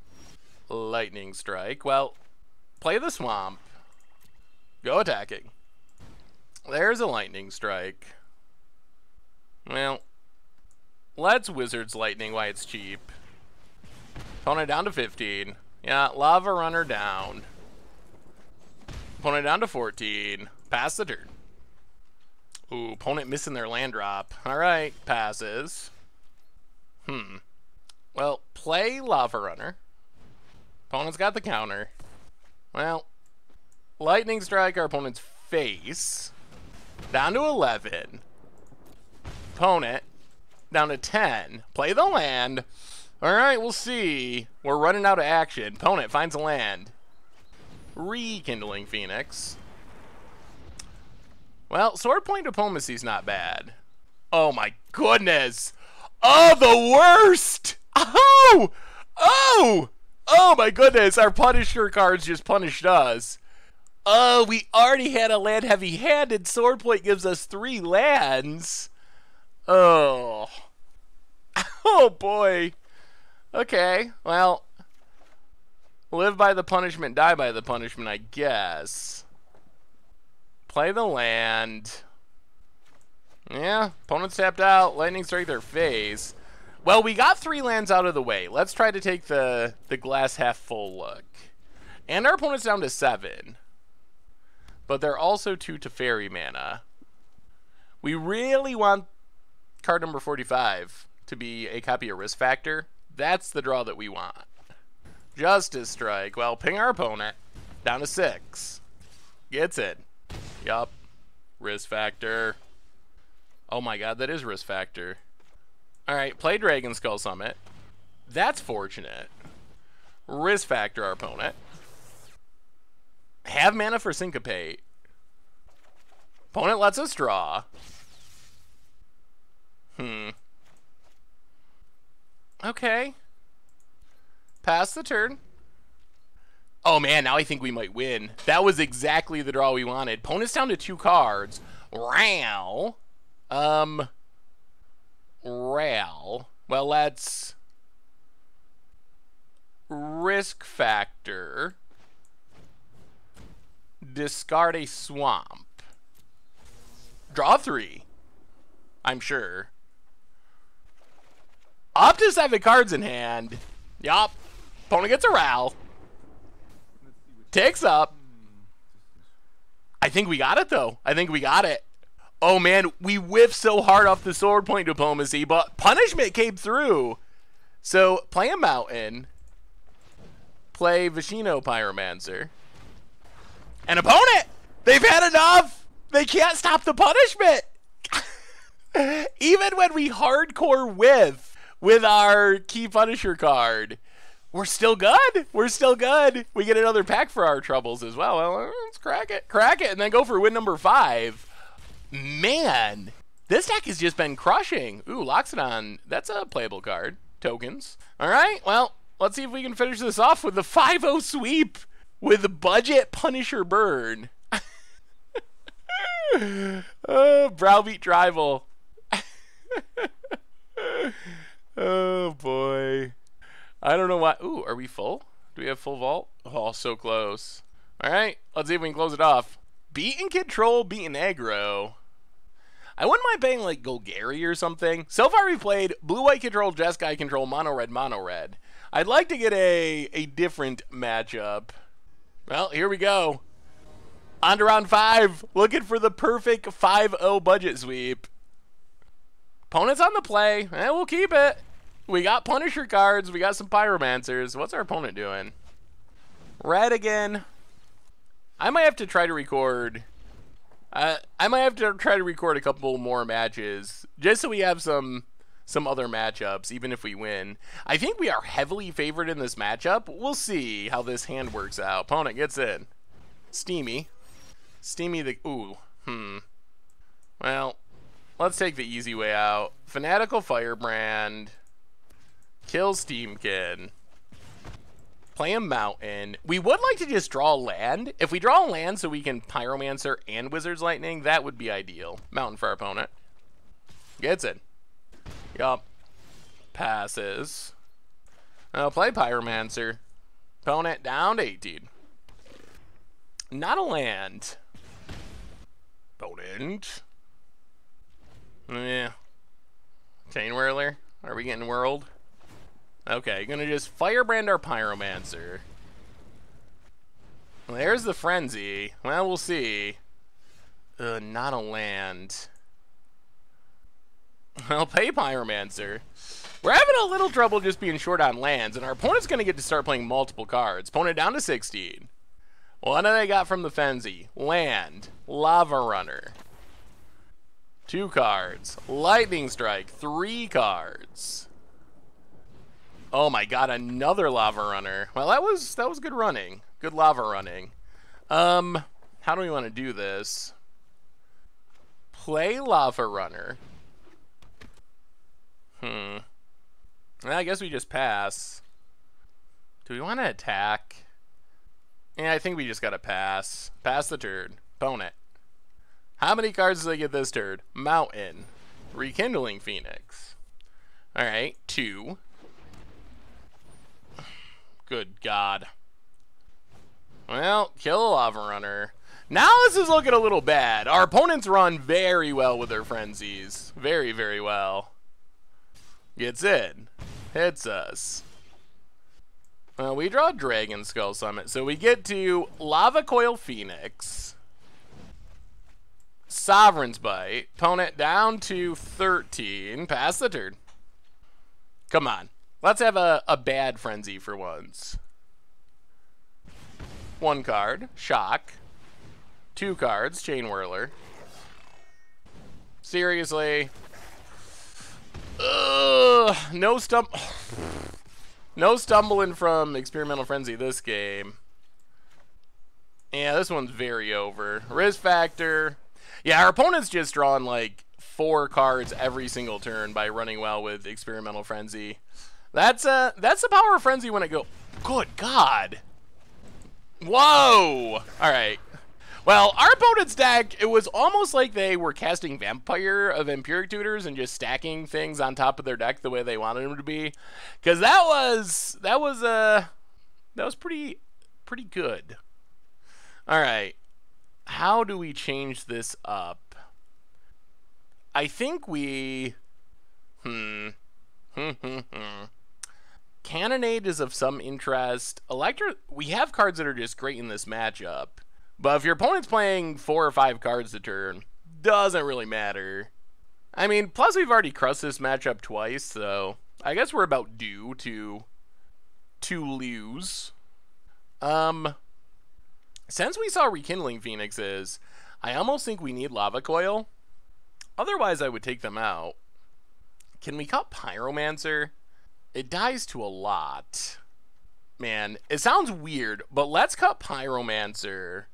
Lightning Strike. Well, play the Swamp. Go attacking. There's a Lightning Strike. Well, let's Wizard's Lightning while it's cheap. Opponent down to 15. Yeah, Lava Runner down. Opponent down to 14. Pass the turn. Ooh, opponent missing their land drop. Alright, passes. Hmm. Well, play Lava Runner. Opponent's got the counter. Well, Lightning Strike our opponent's face. Down to 11. Opponent down to 10. Play the land. All right, we'll see. We're running out of action. Opponent finds a land. Rekindling Phoenix. Well, Sword Point Diplomacy's not bad. Oh my goodness. Oh, the worst. Oh, oh, oh my goodness. Our Punisher cards just punished us. Oh, we already had a land heavy handed. Sword Point gives us three lands. Oh. Oh boy. Okay, well, live by the punishment, die by the punishment, I guess. Play the land. Yeah, opponent's tapped out. Lightning strike their face. Well, we got three lands out of the way. Let's try to take the, the glass half full look. And our opponent's down to seven. But they're also two to fairy mana. We really want card number 45 to be a copy of Risk Factor. That's the draw that we want. Justice Strike. Well, ping our opponent. Down to six. Gets it. Yup. Risk Factor. Oh my god, that is Risk Factor. Alright, play Dragon Skull Summit. That's fortunate. Risk Factor our opponent. Have mana for Syncopate. Opponent lets us draw. Hmm. Okay. Pass the turn. Oh man, now I think we might win. That was exactly the draw we wanted. Opponent's down to two cards. Ral. Um. Ral. Well, let's. Risk factor. Discard a swamp. Draw three. I'm sure. Up to seven cards in hand. Yup. Opponent gets a Ral. Takes up. I think we got it, though. I think we got it. Oh, man, we whiffed so hard off the sword point diplomacy, but punishment came through. So, play a mountain. Play Viashino Pyromancer. An opponent! They've had enough! They can't stop the punishment! Even when we hardcore whiff, with our key Punisher card. We're still good. We're still good. We get another pack for our troubles as well. well let's crack it. Crack it and then go for win number five. Man, this deck has just been crushing. Ooh, Loxodon. That's a playable card. Tokens. All right, well, let's see if we can finish this off with the 5-0 sweep with budget Punisher burn. oh, browbeat rival. Oh boy. I don't know why. Ooh, are we full? Do we have full vault? Oh, so close. All right, let's see if we can close it off. Beaten control, beaten aggro. I wouldn't mind playing like Golgari or something. So far we've played blue white control, Jeskai control, mono red, mono red. I'd like to get a a different matchup. Well, here we go. On to round five, looking for the perfect 5-0 budget sweep. Opponent's on the play, and eh, we'll keep it. We got Punisher cards. We got some Pyromancers. What's our opponent doing? Red again. I might have to try to record. Uh, I might have to try to record a couple more matches just so we have some some other matchups, even if we win. I think we are heavily favored in this matchup. We'll see how this hand works out. Opponent gets in. Steamy. Steamy the... Ooh. Hmm. Well, let's take the easy way out. Fanatical Firebrand. Kill Steamkin. Play a mountain. We would like to just draw land. If we draw land so we can Pyromancer and Wizard's Lightning, that would be ideal. Mountain for our opponent. Gets it. Yup. Passes. I'll play Pyromancer. Opponent down to 18. Not a land. Opponent. Yeah. Chain Whirler. Are we getting whirled? Okay, gonna just firebrand our pyromancer. There's the frenzy. Well, we'll see. Uh, not a land. I'll pay pyromancer. We're having a little trouble just being short on lands, and our opponent's gonna get to start playing multiple cards. Opponent down to 16. What do I got from the Frenzy? Land. Lava Runner. Two cards. Lightning Strike, three cards. Oh my god, another lava runner. Well, that was that was good running. Good lava running. Um, how do we want to do this? Play lava runner. Hmm. I guess we just pass. Do we want to attack? Yeah, I think we just gotta pass. Pass the turn. Opponent. How many cards does they get this turn? Mountain. Rekindling Phoenix. Alright, two. Good God. Well, kill a Lava Runner. Now this is looking a little bad. Our opponents run very well with their frenzies. Very, very well. Gets in. Hits us. Well, we draw Dragon Skull Summit. So we get to Lava Coil Phoenix. Sovereign's Bite. Opponent down to 13. Pass the turn. Come on. Let's have a, a bad frenzy for once. One card, Shock. Two cards, Chain Whirler. Seriously. Ugh, no stump. No stumbling from Experimental Frenzy this game. Yeah, this one's very over. Risk factor. Yeah, our opponent's just drawn like four cards every single turn by running well with Experimental Frenzy. That's uh that's the power of frenzy when it go. Good God. Whoa. All right. Well, our opponent's deck, it was almost like they were casting Vampire of Vampiric Tutors and just stacking things on top of their deck the way they wanted them to be. Cause that was that was uh that was pretty pretty good. Alright. How do we change this up? I think we hmm. Hmm hmm hmm. Cannonade is of some interest. Electro, we have cards that are just great in this matchup. But if your opponent's playing four or five cards a turn, doesn't really matter. I mean, plus we've already crushed this matchup twice, so I guess we're about due to to lose. Um, since we saw Rekindling Phoenixes, I almost think we need Lava Coil. Otherwise, I would take them out. Can we cut Pyromancer? It dies to a lot. Man, it sounds weird, but let's cut Pyromancer.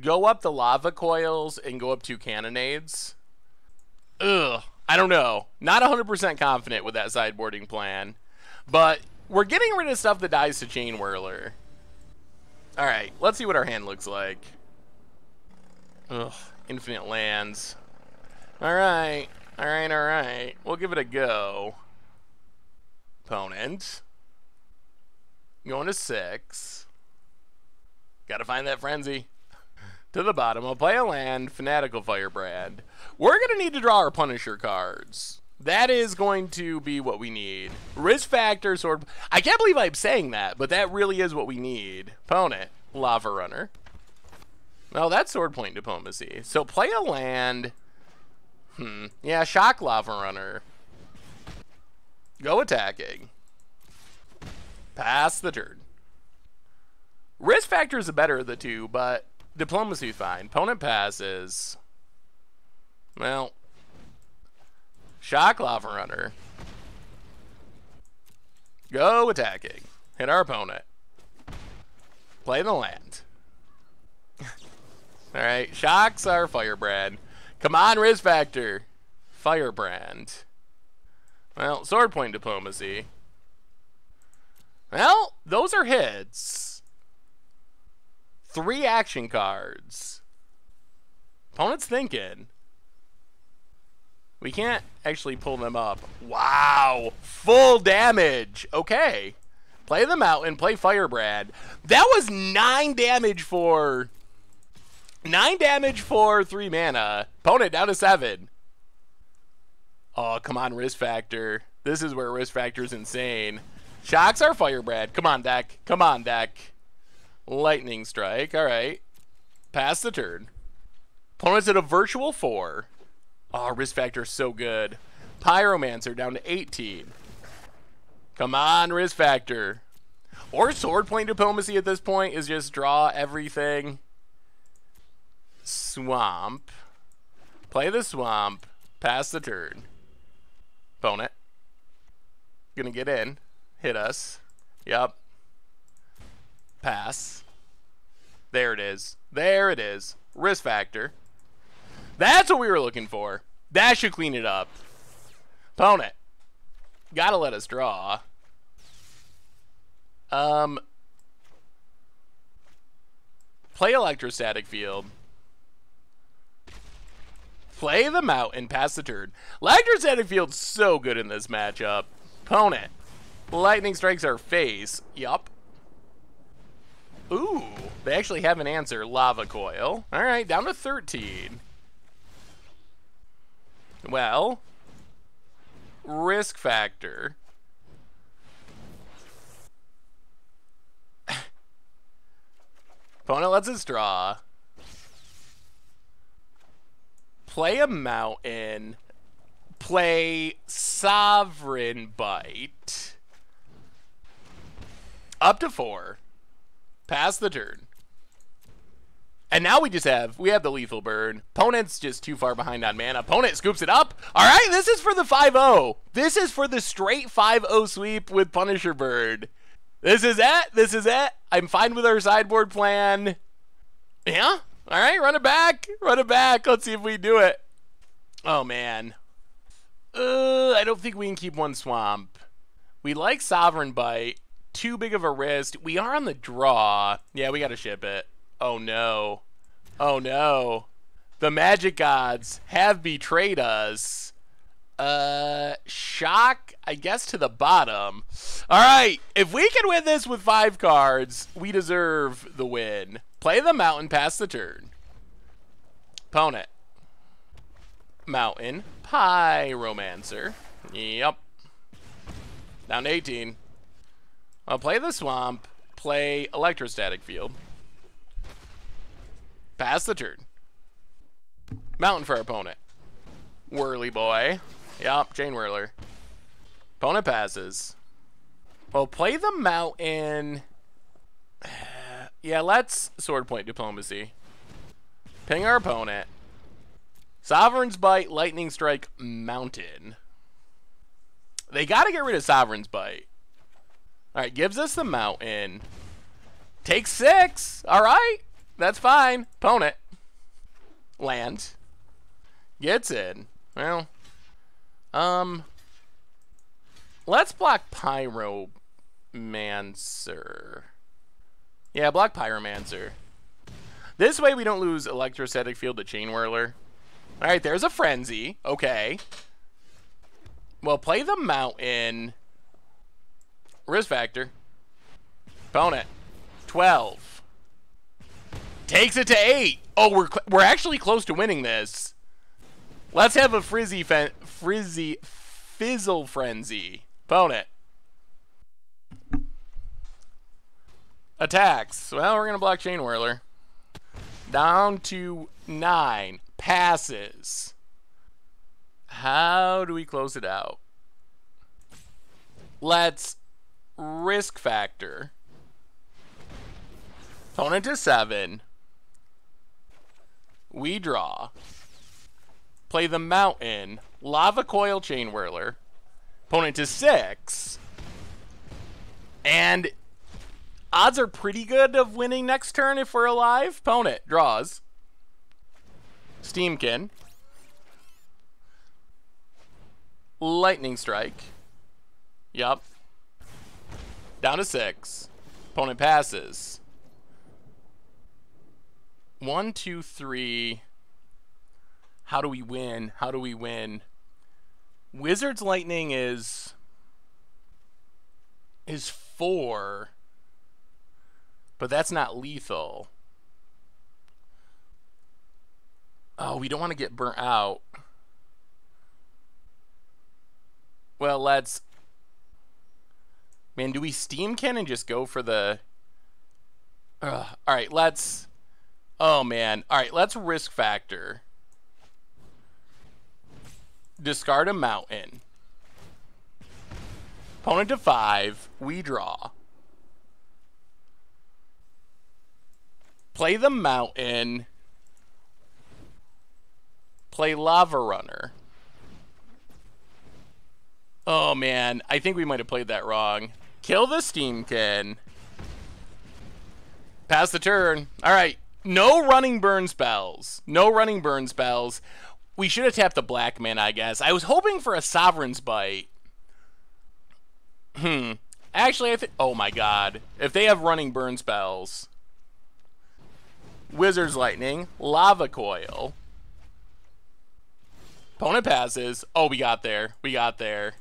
Go up the lava coils and go up two cannonades. Ugh. I don't know. Not 100% confident with that sideboarding plan. But we're getting rid of stuff that dies to Chain Whirler. Alright, let's see what our hand looks like. Ugh. Infinite lands. Alright. Alright, alright. We'll give it a go opponent. Going to six. Gotta find that frenzy. To the bottom, I'll play a land, Fanatical Firebrand. We're gonna need to draw our Punisher cards. That is going to be what we need. Risk factor, sword. I can't believe I'm saying that, but that really is what we need. Opponent, Lava Runner. Well, that's sword point diplomacy. So play a land. Hmm. Yeah, shock Lava Runner. Go attacking. Pass the turn. Risk factor is the better of the two, but diplomacy fine. Opponent passes. Well, shock lava runner. Go attacking. Hit our opponent. Play the land. Alright, shocks our firebrand. Come on, risk factor. Firebrand. Well, sword point diplomacy. Well, those are hits. Three action cards. Opponent's thinking. We can't actually pull them up. Wow. Full damage. Okay. Play them out and play Firebrand. That was nine damage for... Nine damage for three mana. Opponent down to seven. Oh, come on, risk factor. This is where risk factor is insane. Shocks our firebrand. Come on, deck. Come on, deck. Lightning strike. All right. Pass the turn. Opponent's at a virtual four. Oh, risk factor so good. Pyromancer down to 18. Come on, risk factor. Or sword diplomacy at this point is just draw everything. Swamp. Play the swamp. Pass the turn. Opponent. Gonna get in. Hit us. Yep. Pass. There it is. There it is. Risk factor. That's what we were looking for. That should clean it up. Opponent. Gotta let us draw. Um. Play electrostatic field. Play them out and pass the turn. Electrostatic field's so good in this matchup. Opponent. Lightning strikes our face. Yup. Ooh, they actually have an answer. Lava coil. All right, down to 13. Well, risk factor. Opponent lets us draw. Play a mountain. Play sovereign bite. Up to four. Pass the turn. And now we just have, we have the lethal burn. Opponent's just too far behind on mana. Opponent scoops it up. All right, this is for the 5-0. This is for the straight 5-0 sweep with Punisher Burn. This is it. This is it. I'm fine with our sideboard plan. Yeah? All right, run it back. Run it back. Let's see if we do it. Oh, man. Uh, I don't think we can keep one swamp. We like Sovereign Bite. Too big of a risk. We are on the draw. Yeah, we got to ship it. Oh no. Oh no. The magic gods have betrayed us. Uh, shock, I guess, to the bottom. All right, if we can win this with five cards, we deserve the win. Play the mountain, pass the turn. Opponent. Mountain, Pyromancer. Yep. Down to 18. I'll play the swamp, play electrostatic field. Pass the turn. Mountain for opponent. Whirly boy. Yup, Chain Whirler. Opponent passes. Well, play the mountain. Yeah, let's sword point diplomacy. Ping our opponent. Sovereign's Bite, Lightning Strike, Mountain. They got to get rid of Sovereign's Bite. All right, gives us the mountain. Take six. All right. That's fine. Opponent. Land. Gets in. Well. Um. Let's block Pyromancer. Yeah, block Pyromancer. This way we don't lose Electrostatic Field to Chain Whirler. Alright, there's a Frenzy. Okay. Well, play the Mountain. Risk Factor. Opponent. 12. Takes it to eight. Oh, we're we're actually close to winning this. Let's have a frizzy frizzy fizzle frenzy. Opponent. Attacks. Well, we're gonna block Chain Whirler. Down to nine. Passes. How do we close it out? Let's risk factor. Opponent to seven. We draw. Play the Mountain. Lava Coil Chain Whirler. Opponent to six. And odds are pretty good of winning next turn if we're alive. Opponent draws. Steamkin. Lightning Strike. Yup. Down to six. Opponent passes. One, two, three. How do we win? How do we win? Wizard's Lightning is is four, but that's not lethal. Oh, we don't want to get burnt out. Well, let's. Man, do we Steamkin and just go for the? Uh, all right, let's. Oh, man. All right, let's risk factor. Discard a mountain. Opponent to five. We draw. Play the mountain. Play Lavarunner. Oh man, I think we might have played that wrong. Kill the Steamkin. Pass the turn. All right. No running burn spells. No running burn spells. We should have tapped the black man, I guess. I was hoping for a Sovereign's Bite. Hmm. Actually, I think... Oh, my God. If they have running burn spells... Wizard's Lightning. Lava Coil. Opponent passes. Oh, we got there. We got there.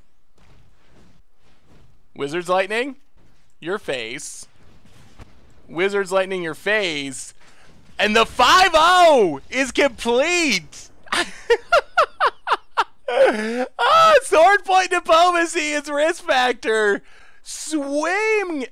Wizard's Lightning. Your face. Wizard's Lightning your face. And the 5-0 is complete. ah, sword point diplomacy is risk factor. Swing,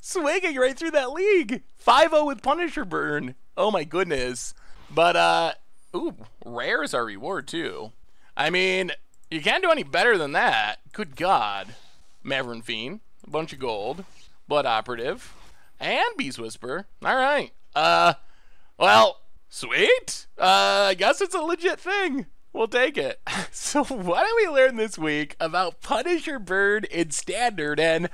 swinging right through that league. 5-0 with Punisher Burn. Oh my goodness. But, uh, ooh, rare is our reward too. I mean, you can't do any better than that. Good God. Maverick Fiend, a bunch of gold, Blood Operative, and Beast Whisperer. All right. Uh, well, sweet. Uh, I guess it's a legit thing. We'll take it. So, what did we learn this week about Punisher Burn in Standard? And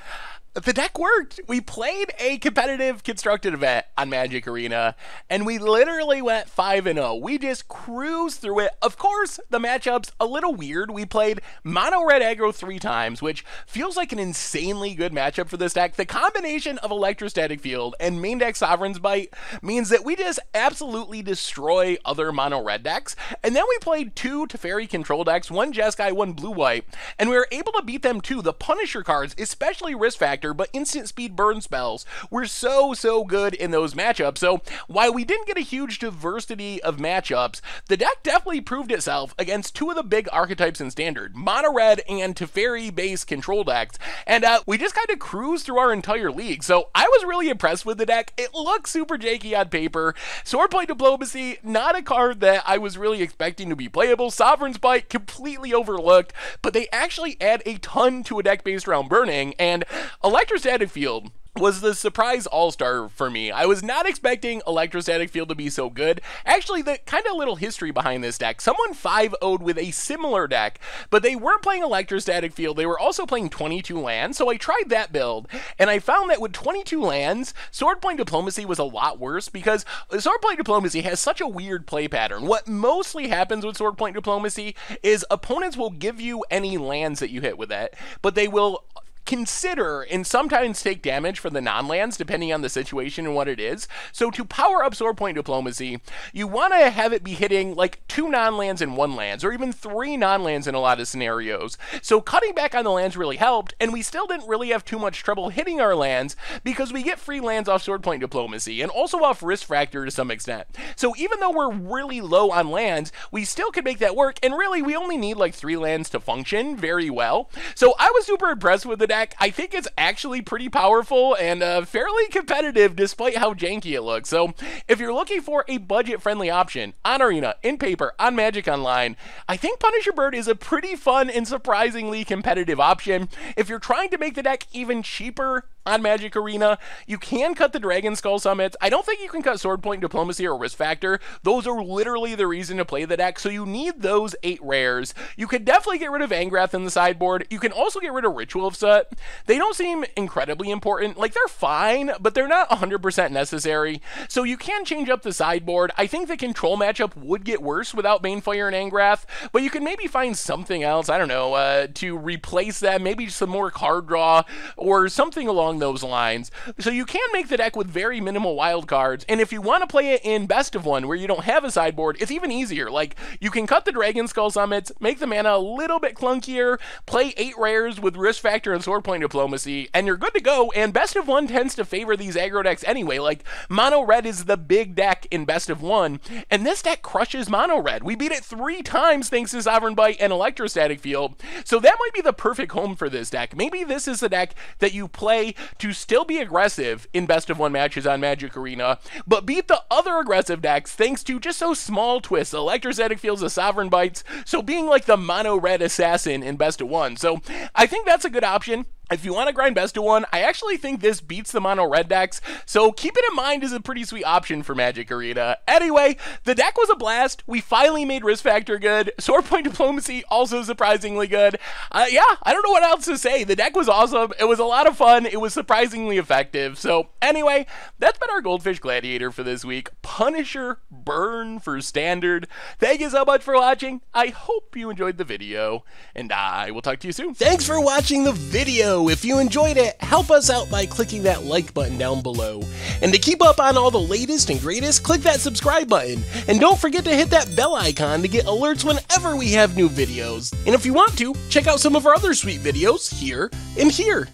the deck worked. We played a competitive constructed event on Magic Arena, and we literally went 5 and 0. We just cruised through it. Of course, the matchup's a little weird. We played mono red aggro three times, which feels like an insanely good matchup for this deck. The combination of Electrostatic Field and main deck Sovereign's Bite means that we just absolutely destroy other mono red decks. And then we played two Teferi control decks, one Jeskai, one blue white, and we were able to beat them too. The Punisher cards, especially Risk Factor factor, but instant speed burn spells were so, so good in those matchups. So while we didn't get a huge diversity of matchups, the deck definitely proved itself against two of the big archetypes in Standard, Mono Red and Teferi based control decks. And uh, we just kind of cruised through our entire league. So I was really impressed with the deck. It looks super janky on paper. Swordpoint Diplomacy, not a card that I was really expecting to be playable. Sovereign's Bite, completely overlooked, but they actually add a ton to a deck based around burning. And Electrostatic Field was the surprise all-star for me. I was not expecting Electrostatic Field to be so good. Actually, the kind of little history behind this deck, someone 5-0'd with a similar deck, but they weren't playing Electrostatic Field, they were also playing 22 lands, so I tried that build, and I found that with 22 lands, Swordpoint Diplomacy was a lot worse because Swordpoint Diplomacy has such a weird play pattern. What mostly happens with Swordpoint Diplomacy is opponents will give you any lands that you hit with it, but they will consider and sometimes take damage from the non-lands depending on the situation and what it is. So to power up sword point diplomacy, you want to have it be hitting like two non-lands and one lands or even three non-lands in a lot of scenarios. So cutting back on the lands really helped and we still didn't really have too much trouble hitting our lands because we get free lands off sword point diplomacy and also off risk factor to some extent. So even though we're really low on lands, we still could make that work and really we only need like three lands to function very well. So I was super impressed with the deck. I think it's actually pretty powerful and uh, fairly competitive despite how janky it looks. So if you're looking for a budget-friendly option on Arena, in paper, on Magic Online, I think Punisher Burn is a pretty fun and surprisingly competitive option. If you're trying to make the deck even cheaper, on Magic Arena. You can cut the Dragonskull Summits. I don't think you can cut Sword Point Diplomacy or Risk Factor. Those are literally the reason to play the deck, so you need those eight rares. You could definitely get rid of Angrath in the sideboard. You can also get rid of Ritual of Soot. They don't seem incredibly important. Like, they're fine, but they're not 100% necessary. So you can change up the sideboard. I think the control matchup would get worse without Banefire and Angrath, but you can maybe find something else, I don't know, uh, to replace that. Maybe some more card draw or something along those lines. So you can make the deck with very minimal wild cards, and if you want to play it in best of one where you don't have a sideboard, it's even easier. Like you can cut the Dragonskull Summits, make the mana a little bit clunkier, play eight rares with Risk Factor and Sword Point Diplomacy, and you're good to go. And best of one tends to favor these aggro decks anyway. Like Mono Red is the big deck in best of one, and this deck crushes Mono Red. We beat it three times thanks to Sovereign Bite and Electrostatic Field. So that might be the perfect home for this deck. Maybe this is the deck that you play to still be aggressive in best of one matches on Magic Arena, but beat the other aggressive decks thanks to just so small twists. Electrostatic Fields of Sovereign Bites, so being like the mono red assassin in best of one. So I think that's a good option. If you want to grind best of one, I actually think this beats the mono red decks, so keep it in mind as a pretty sweet option for Magic Arena. Anyway, the deck was a blast. We finally made Risk Factor good. Sword Point Diplomacy also surprisingly good. Uh, yeah, I don't know what else to say. The deck was awesome. It was a lot of fun. It was surprisingly effective. So anyway, that's been our Goldfish Gladiator for this week. Punisher Burn for Standard. Thank you so much for watching. I hope you enjoyed the video, and I will talk to you soon. Thanks for watching the video. If you enjoyed it, help us out by clicking that like button down below. And to keep up on all the latest and greatest, click that subscribe button. And don't forget to hit that bell icon to get alerts whenever we have new videos. And if you want to, check out some of our other sweet videos here and here.